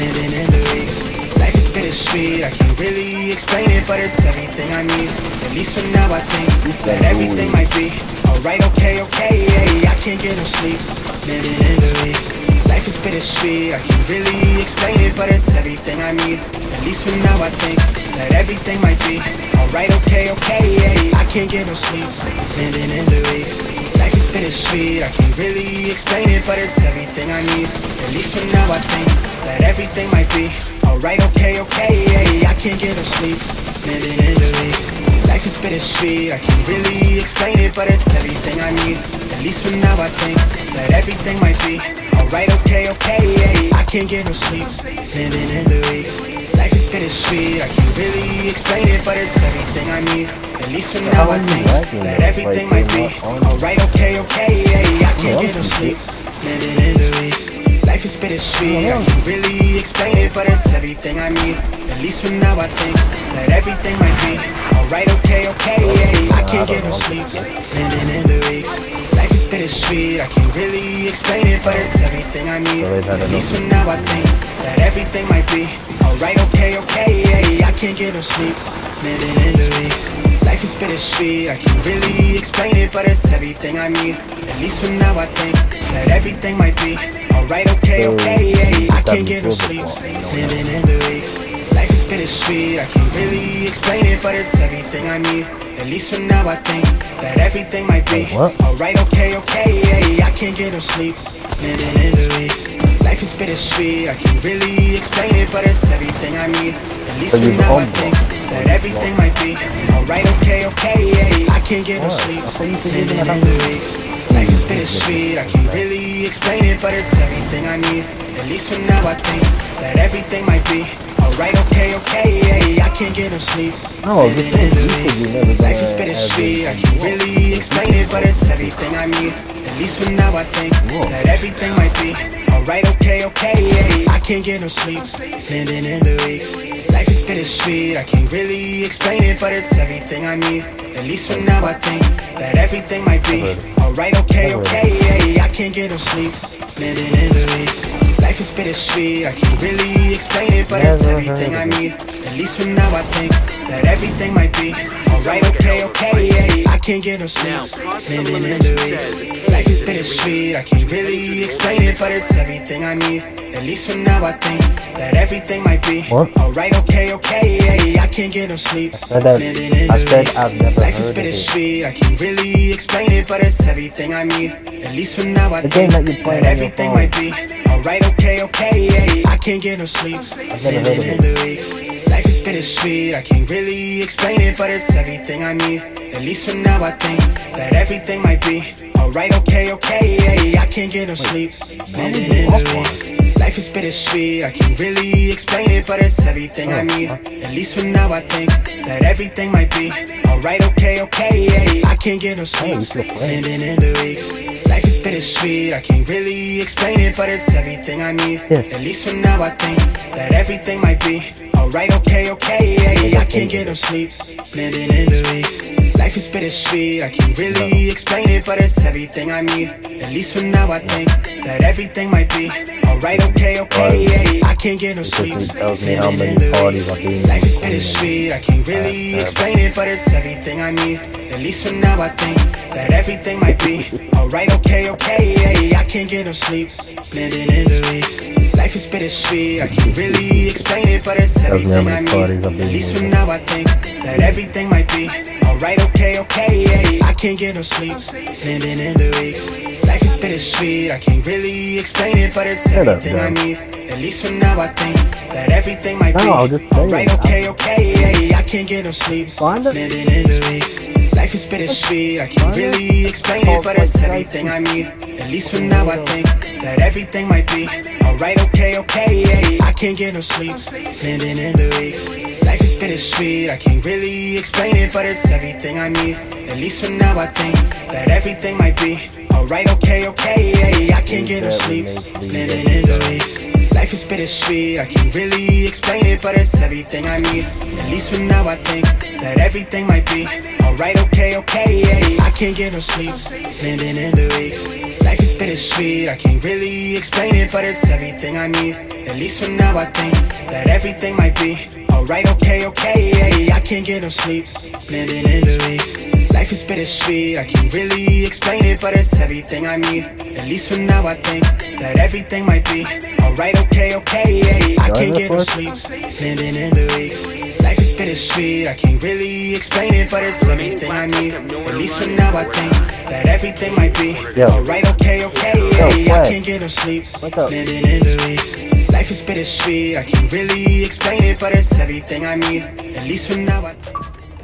living in the weeks. Life is bittersweet, I can't really explain it, but it's everything I need. At least for now I think that everything might be Alright, okay, okay, yeah, I can't get no sleep. Living in the. Life is bittersweet, I can't really explain it, but it's everything I need. At least for now, I think that everything might be alright, okay, okay, yeah, I can't get no sleep. Living in the weeks. Life is bittersweet, I can't really explain it, but it's everything I need. At least for now, I think that everything might be alright, okay, okay, yeah, I can't get no sleep. Living in the weeks. Life is bittersweet, I can't really explain it, but it's everything I need. At least for now, I think that everything might be alright, okay, okay, yeah. I can't get no sleep, living in the weeks. Life is bittersweet, I can't really explain it, but it's everything I need. At least for now, I think that everything might be alright, okay, okay, yeah. I can't get no sleep, living in the weeks. Life is bittersweet, I can't really explain it, but it's everything I need. At least for now, I think that everything might be alright, okay, okay, yeah. I can't get no sleep, living in the weeks. Life is bittersweet, I can't really explain it, but it's everything I need. At least for now, I think that everything might be alright, okay, okay, yeah. I can't get no sleep, living in the weeks. Life is bittersweet, I can't really explain it, but it's everything I need. At least for now, I think that everything might be alright, okay, okay, yeah. I can't get no sleep, living in the weeks. Life is bittersweet, I can't really explain it, but it's everything I need. At least for now, I think that everything might be alright, okay, okay, yeah. I can't get no sleep, living in the weeks. Life is bittersweet, I can't really explain it, but it's everything I need. At least for now, I think that everything might be alright, okay, okay, yeah. I can't get no sleep, living in the weeks. Life is bittersweet, I can't really explain it, but it's everything I need. At least for now, I think that everything might be alright, okay, okay, yeah. I can't get no sleep. No, living just in the don't do weeks. it, you never Life is bittersweet, I can't really explain it, but it's everything I need. At least for now, I think that everything might be alright, okay, okay, yeah. I can't get no sleep, living in the weeks. Life is bittersweet, I can't really explain it, but it's everything I need. At least for now, I think that everything might be alright, okay, okay, yeah. I can't get no sleep, living in the weeks. Life is bittersweet, I can't really explain it, but it's everything I need. At least for now, I think that everything might be alright, okay, okay, yeah. I can't get no sleep, living in the weeks. Life is bittersweet, I can't really explain it, but it's everything I need. At least for now, I think that everything might be alright, okay, okay, yeah. I can't get no sleep, said that- living in I the said weeks. I've never Life is heard it. bittersweet, I can't really explain it, but it's everything I need. At least for now, I The think that you play that your everything might be alright, okay, okay, yeah. I can't get no sleep, living in the weeks. Life is bittersweet, I can't really explain it, but it's everything I need. At least for now, I think that everything might be alright, okay, okay, yeah. I can't get no sleep, living in the weeks. Life is bittersweet, I can't really explain it, but it's everything I need. At least for now, I think that everything might be alright, okay, okay, yeah. I can't get no sleep, living in the weeks. Life is bittersweet, I can't really explain it, but it's everything I need. At least for now, I think that everything might be alright, okay, okay, yeah. I can't get no sleep, living in the weeks. Life is bittersweet, I can't really explain it, but it's everything I need. At least for now, I think that everything might be alright, okay, okay, yeah. I can't get no sleep, he tells me how living in the parties weeks. I've been Life is bittersweet, I can't really explain it, but it's everything I need. At least for now, I think that everything might be alright, okay, okay, yeah. I can't get no sleep, living in the weeks. Life is bittersweet, I can't really explain it, but it's Tells me how everything I many parties I've need. At least for now, I think that everything might be alright, okay, okay, yeah. I can't get no sleep, living in the weeks. Life is bittersweet, I can't really explain it, but it's everything I need. At least for now, I think that everything might be I'll just say alright, okay, okay, yeah. I can't get no sleep, living in the weeks. Life is bittersweet, I can't really explain it, but it's everything I need. At least for now, I think that everything might be alright, okay, okay, yeah. I can't get no sleep, living in the weeks. Life is bittersweet, I can't really explain it, but it's everything I need. At least for now, I think that everything might be alright, okay, okay, yeah. I can't get no sleep, living in the weeks. Life is bittersweet, I can't really explain it, but it's everything I need. At least for now, I think that everything might be alright, okay, okay, yeah. I can't get no sleep, living in the weeks. Life is bittersweet, I can't really explain it, but it's everything I need. At least for now, I think that everything might be alright, okay, okay, yeah. I can't get no sleep, living in the weeks. Life is bittersweet, I can't really explain it, but it's everything I need. At least for now, I think that everything might be alright, okay, okay, yeah. I can't get no sleep, living in the weeks. Life is bittersweet, I can't really explain it, but it's everything I need. At least for now, I think that everything might be alright, okay, okay, yeah. I can't get no sleep, living in the weeks. Life is bittersweet, I can't really explain it, but it's everything I need. At least for now, I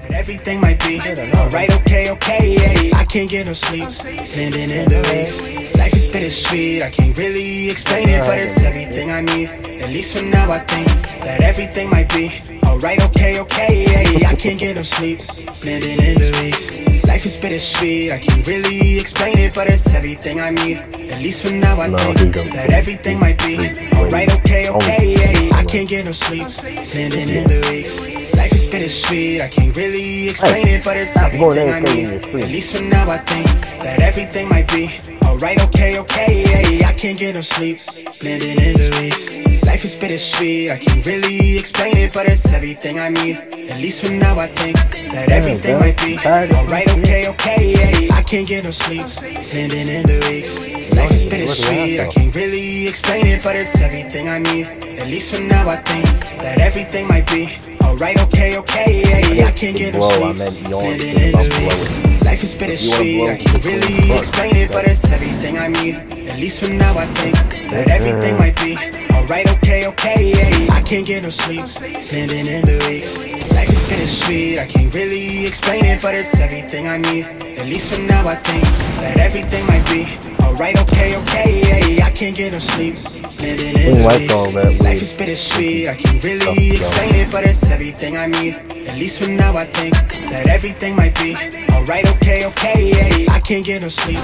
that everything might be alright, okay, okay, yeah. I can't get no sleep, living in the weeks. Life is bittersweet, I can't really explain it, but it's everything I need. At least for now, I think that everything might be alright, okay, okay, yeah. I can't get no sleep, living in the weeks. Life is bittersweet, I can't really explain it, but it's everything I need. At least for now, I think that everything might be alright, okay, okay, yeah. I can't get no sleep, living in the weeks. Life is bittersweet, I can't really explain it, but it's everything I need. At least for now, I think that everything might be alright, okay, okay, yeah. I can't get no sleep, living in the weeks. Life is bittersweet, I can't really explain it, but it's everything I need. At least for now, I think that everything might be alright, okay, okay, yeah. I can't get no sleep, living in the weeks. Life is bittersweet, I can't really explain it, but it's everything I need. At least for now, I think that everything might be alright, okay, okay, yeah. I can't get no sleep, living in the weeks. Life is bittersweet, I can't really explain it, but it's everything I need. At least for now, I think that everything might be alright, okay, okay, yeah. I can't get no sleep, living in the weeks. Life is bittersweet, I can't really explain it, but it's everything I need. At least for now, I think that everything might be alright, okay, okay, yeah. I can't get no sleep, living in the weeks. Life is bittersweet, I can't really explain it, but it's everything I need. At least for now, I think that everything might be alright, okay, okay, yeah. I can't get no sleep,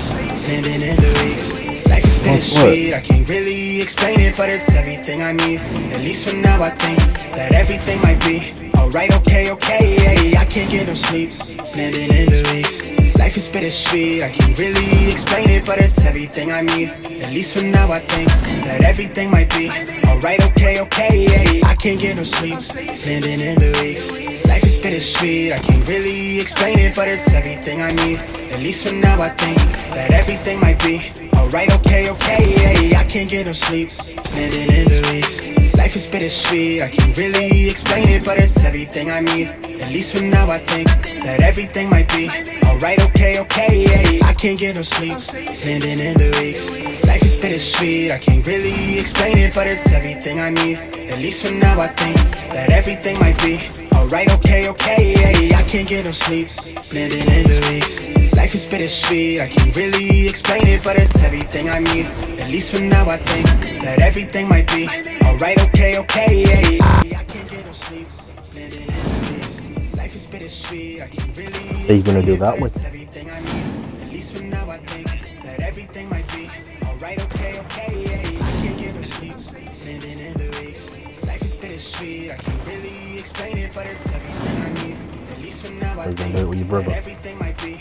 living in the weeks. Life is bittersweet, I can't really explain it, but it's everything I need. At least for now, I think that everything might be alright, okay, okay, yeah. I can't get no sleep, living in the weeks. Life is bittersweet, I can't really explain it, but it's everything I need. At least for now, I think that everything might be alright, okay, okay, yeah. I can't get no sleep, living in the weeks. Life is bittersweet, I can't really explain it, but it's everything I need. At least for now, I think that everything might be alright, okay, okay. I can't get no sleep, living in the weeks. Life is bittersweet, I can't really explain it, but it's everything I need. At least for now, I think that everything might be alright, okay, okay, yeah. I can't get no sleep, living in the weeks. Life is bittersweet, I can't really explain it, but it's everything I need. At least for now, I think that everything might be alright, okay, okay, yeah. I can't get no sleep, living in the weeks. Life is bittersweet, I can't really explain it, but it's everything I need. At least for now, I think that everything might be alright, okay, okay, yeah. I can't get no sleep, living in the. Life is bittersweet, I can't really. Are you gonna do that one? Everything At least for now, I think that everything might be alright, okay, okay, yeah. I can't get no sleep, living in the weeks. Life is bittersweet, I can't really explain it, but it's everything I need. At least for now, I Are you gonna think do it with your that everything might be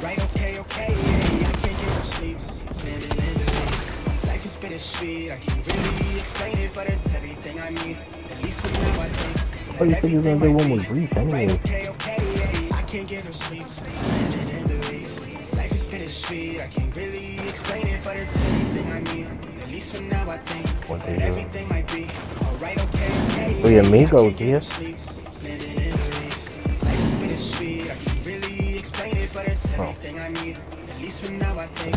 alright, okay, okay, yeah. I can't get no sleep, living in weeks. Life is bittersweet, I can't really explain it, but it's everything I need. At least for now, I think. Oh, you said you were gonna do one Greece alright, anyway. okay, okay, yeah. I can't get no sleep, living in the weeks. Life is bittersweet, I can't really explain it, but it's everything I need. At least for now, I think What they that do? everything might be alright, okay, okay. Oye, yeah. amigo, get tío. It, but it's everything I need. At least for now, I think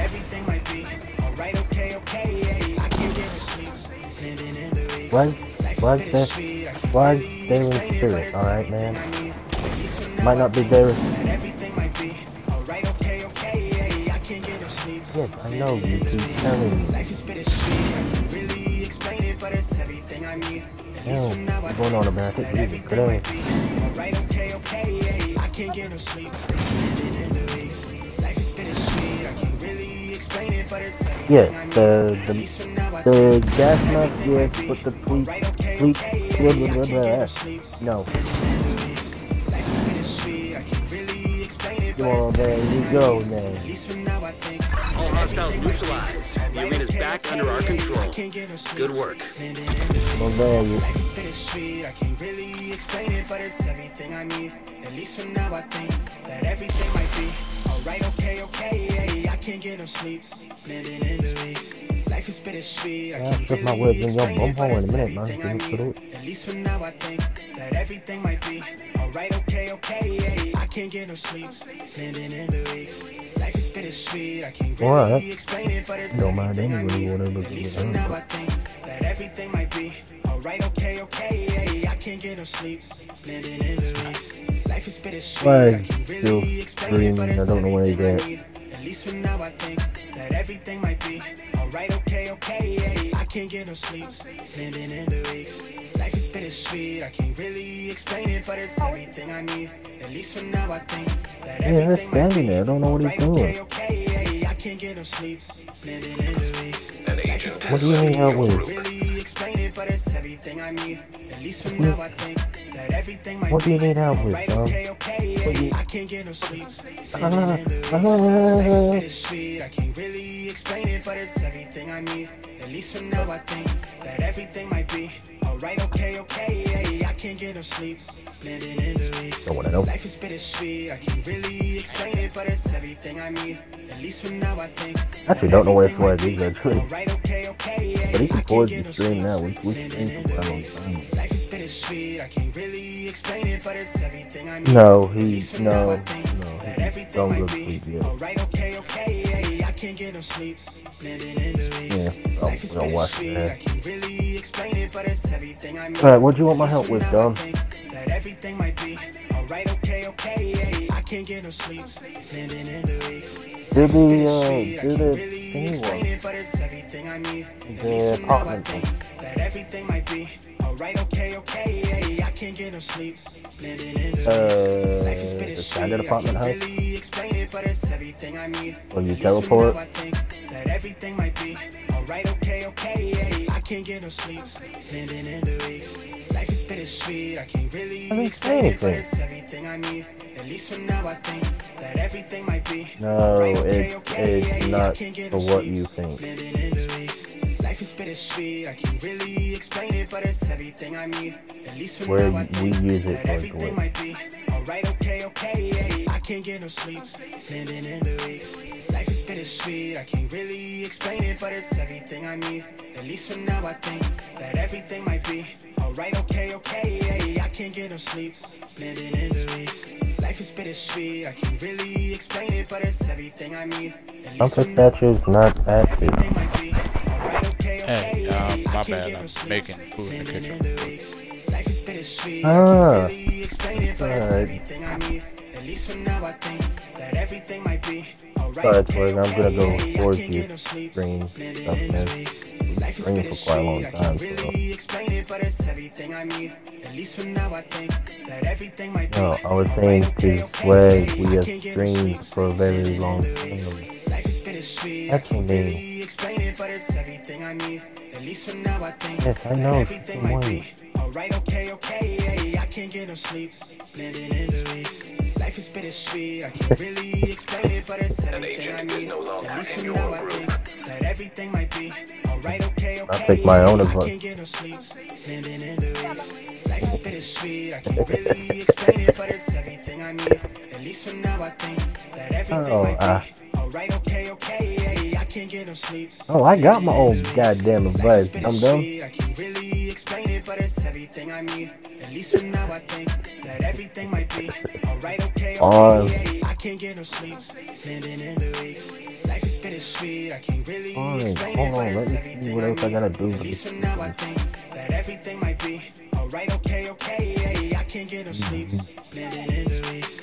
everything might be alright, okay, okay, yeah. I can't get no sleep, living in the weeks. Why, Life why, is the, bittersweet, I can't why really there in explain it, but spirit, alright, man? everything I need. At least for now, Might not be think there. that everything might be alright, okay, okay, yeah. I can't get no sleep. Yes, I know, you keep telling me. Life is bittersweet, really explain it, but it's everything I need. At least Yo, for now, I what's going on, think man? I think that we need everything to might be alright, okay, okay, yeah. I can't get no sleep, Yes, the the least for now, I the gas mask, yes, but the fleet, alright, okay, fleet, okay, blah, blah, blah, can't get no blah. No. in the weeks. Life is bittersweet, I can't really explain it, but Well, there you go, need. then. At least for now, I think All hostiles neutralized. The arena's back under our control. Good work. Value. Life is I can't really explain it, but it's everything I need. At least for now, I think that everything might be alright, okay, okay. Can't get no sleep, living in the weeks. Life is bittersweet, I ah, can't strip my really then explain y'all bump on in a minute, man. everything I need. At least for now, I think that everything might be alright, okay, okay. I can't get no sleep, living in the weeks. Life is bittersweet, I can't really explain it, but it's Don't mind anybody, whatever At least for now, I think that everything might be alright, okay, okay. I can't get no sleep, living in the weeks. Life is bittersweet, I can't still really explain it, screaming. but I don't know where he's everything Least for now, I think that everything might be alright, okay, okay. I can't get no sleep, living in the weeks. Life is bittersweet, I can't really explain it, but it's everything I need. At least for now, I think that Yeah, he's everything standing there. I don't know what he's doing. okay, okay. I can't get no sleep, living in the weeks. An agent What do you need help with? Really explain it, but it's everything I need. At least for now, I think that everything might What do you be need help with, alright, dog? okay, okay. I can't get no sleep. Living in the <laughs> weeks. Life is bittersweet. I can't really explain it, but it's everything I need. At least for now, I think that everything might be alright, okay, okay. Yeah, I can't get no sleep. Living in the weeks. Don't wanna know. Life is bittersweet. I can't really explain it, but it's everything I need. At least for now, I think. Actually, don't know where Swag is actually. Alright, okay, okay. But he can get the stream now. We we stream in for the quite a long weeks. time. Life is bittersweet. I can't really explain it, but it's everything I need. No, he's he least for now, no no. don't go to sleep yet. alright, okay, okay. Can't get no sleep. Living in the weeks. Yeah, Life is I'm gonna watch that. I can't really explain it, but it's everything I need. Alright, what do you want my help with, Dom? That everything might be alright, okay, okay. I can't get no sleep. Living in the weeks. Do Life the uh. Do the really thingy one. it, but it's everything I need. At The least for now, I apartment think that everything might be alright, okay, okay. I can't get no sleep. Living in the Uh, Life is the standard I apartment can't house. really explain it, but it's everything I need. When you At least for teleport. I think that everything might be alright, okay, okay. I can't get no sleep. Living in the weeks. Life is bittersweet. I can't really explain it, but it's everything I need. At least for now, I think that everything might be No, it's okay. it's not can't get for what you think. The. Bittersweet. I can't really explain it, but it's everything I need. At least for Where now, I we think use it that for everything might be alright, okay, okay. I can't get no sleep. Living in the weeks. Life is bittersweet. I can't really explain it, but it's everything I need. At least for now, I think that everything might be alright, okay, okay. yeah. I can't get no sleep. Living in the weeks. Life is bittersweet. I can't really explain it, but it's everything I need. At least for Comfort now, statues not active. Hey, okay. um, my bad, I'm making food in the kitchen. the weeks. Life is bittersweet. I Ah. can't really explain it, but it's Alright. everything I need. At least for now, I think that everything might be alright. Alright, Twig, I'm gonna go okay. I forward can't you get stream stuff, in man. Life for quite a long time, so. really explain it, but it's everything I need. At least for now, I think that everything might be No, I was saying okay, to okay. We have can't get no streamed for a very long in the weeks. time. Life is. I can't me. really explain it, but it's everything I need. At least for now, I think Yes, I know, everything don't might be alright, okay, okay. I can't get no sleep. Living in the. Life is bittersweet. I can't really explain it, but it's An everything I agent is need. no longer At least for in your now, I group. think that everything might be alright, okay, okay. I pick my own I advice. can't get no sleep. Living in the. Life is bittersweet. I can't <laughs> really explain it, but it's everything I need. At least for now, I think that everything Oh, might be. Alright, okay, okay. I can't get no sleep. Oh, I got my own goddamn advice. I'm dumb. I can't really explain it, but it's everything I need. At least for now, I think that everything might be alright, okay, On. okay. Uh, I can't get no sleep. Living in the weeks. Life is bittersweet. I can't really Fine, explain hold it, but on, let it's me see what I else I gotta do At least for now, I think that everything might be alright, okay, okay. I can't get no sleep. Living in the weeks.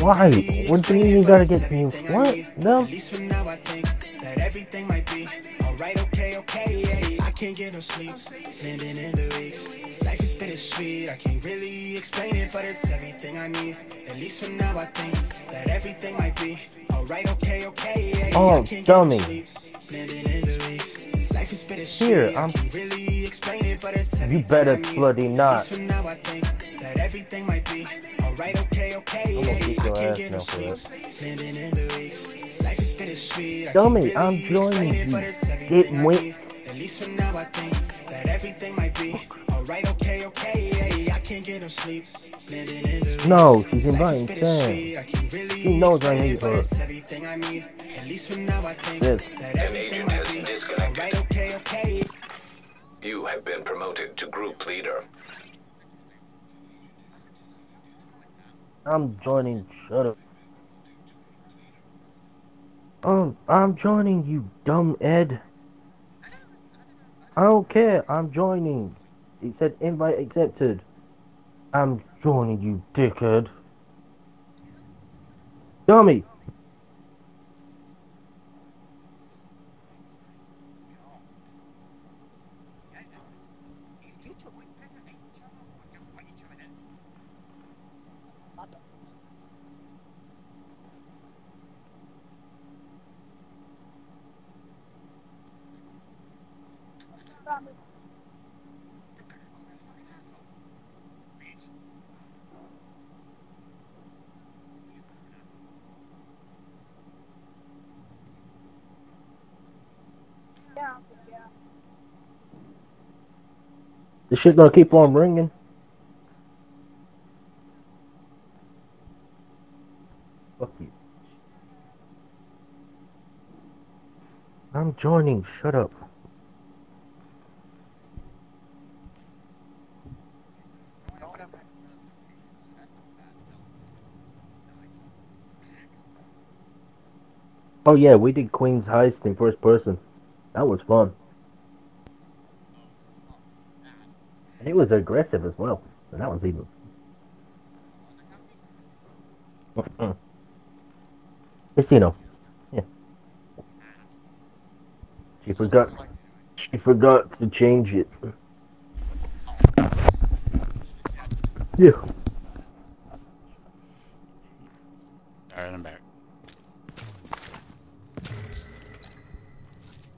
Why? What do you explain mean you gotta get me? What? No. At least for now, I think that everything might be alright, okay, okay. yeah. I can't get no sleep. Living in the weeks. Life is bittersweet. I can't really explain it, but it's everything I need. At least for now, I think that everything might be alright, okay, okay. Oh, I can't get dummy. no sleep. Living in the weeks. Life is bittersweet. Here, I'm- really explain but it's You everything better bloody not. Least for I think that everything might be alright, okay, okay. I'm gonna beat I your can't ass get no now for sleep. that. Living in the weeks. Life is spit is sweet. I Dummy, can't I'm joining you. Get everything wet. At least for now, I think that everything might be alright. Okay, okay, yeah. I can't get no sleep. Blending in the No, she's inviting Sam. sweet. Can't really She knows I explain hate her. it's everything I need. At least for now, I think Yes. that An everything agent might has be disconnected. alright. Okay, okay. You have been promoted to group leader. I'm joining. Shut up. Um, I'm joining you, dumb Ed. I don't care. I'm joining. It said invite accepted. I'm joining you, dickhead. Dummy. This shit gonna keep on ringing. Fuck you. I'm joining. Shut up. Oh yeah, we did Queen's Heist in first person. That was fun. It was aggressive as well. And that was even. Mm. Casino. Yeah. She forgot. She forgot to change it. Yeah. Alright, I'm back.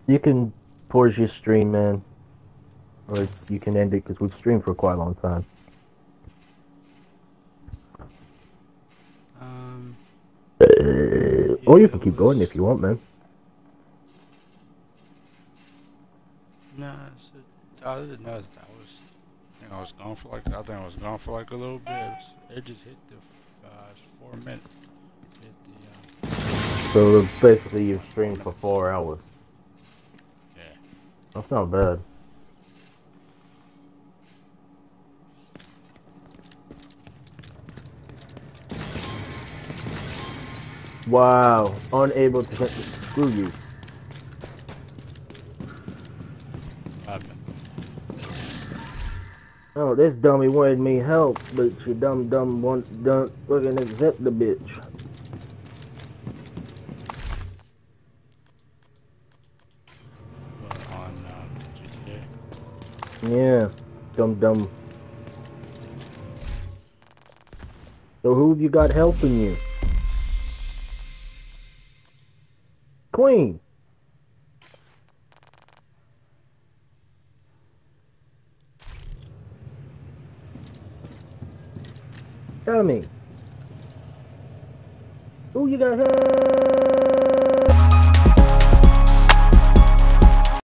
You can pause your stream, man. Or you can end it because we've streamed for quite a long time. Um, or you can keep going if you want, man. a, I didn't know that I was. I think I was gone for like. I think I was gone for like a little bit. It, was, it just hit the uh, four minutes. The. Uh, So basically, you've streamed for four hours. yeah. That's not bad. Wow, unable to screw you. What happened? Oh, this dummy wanted me help, but she dumb dumb want don't fucking accept the bitch. On um, Yeah, dumb dumb. So who have you got helping you? Queen. Tell me. Who you got?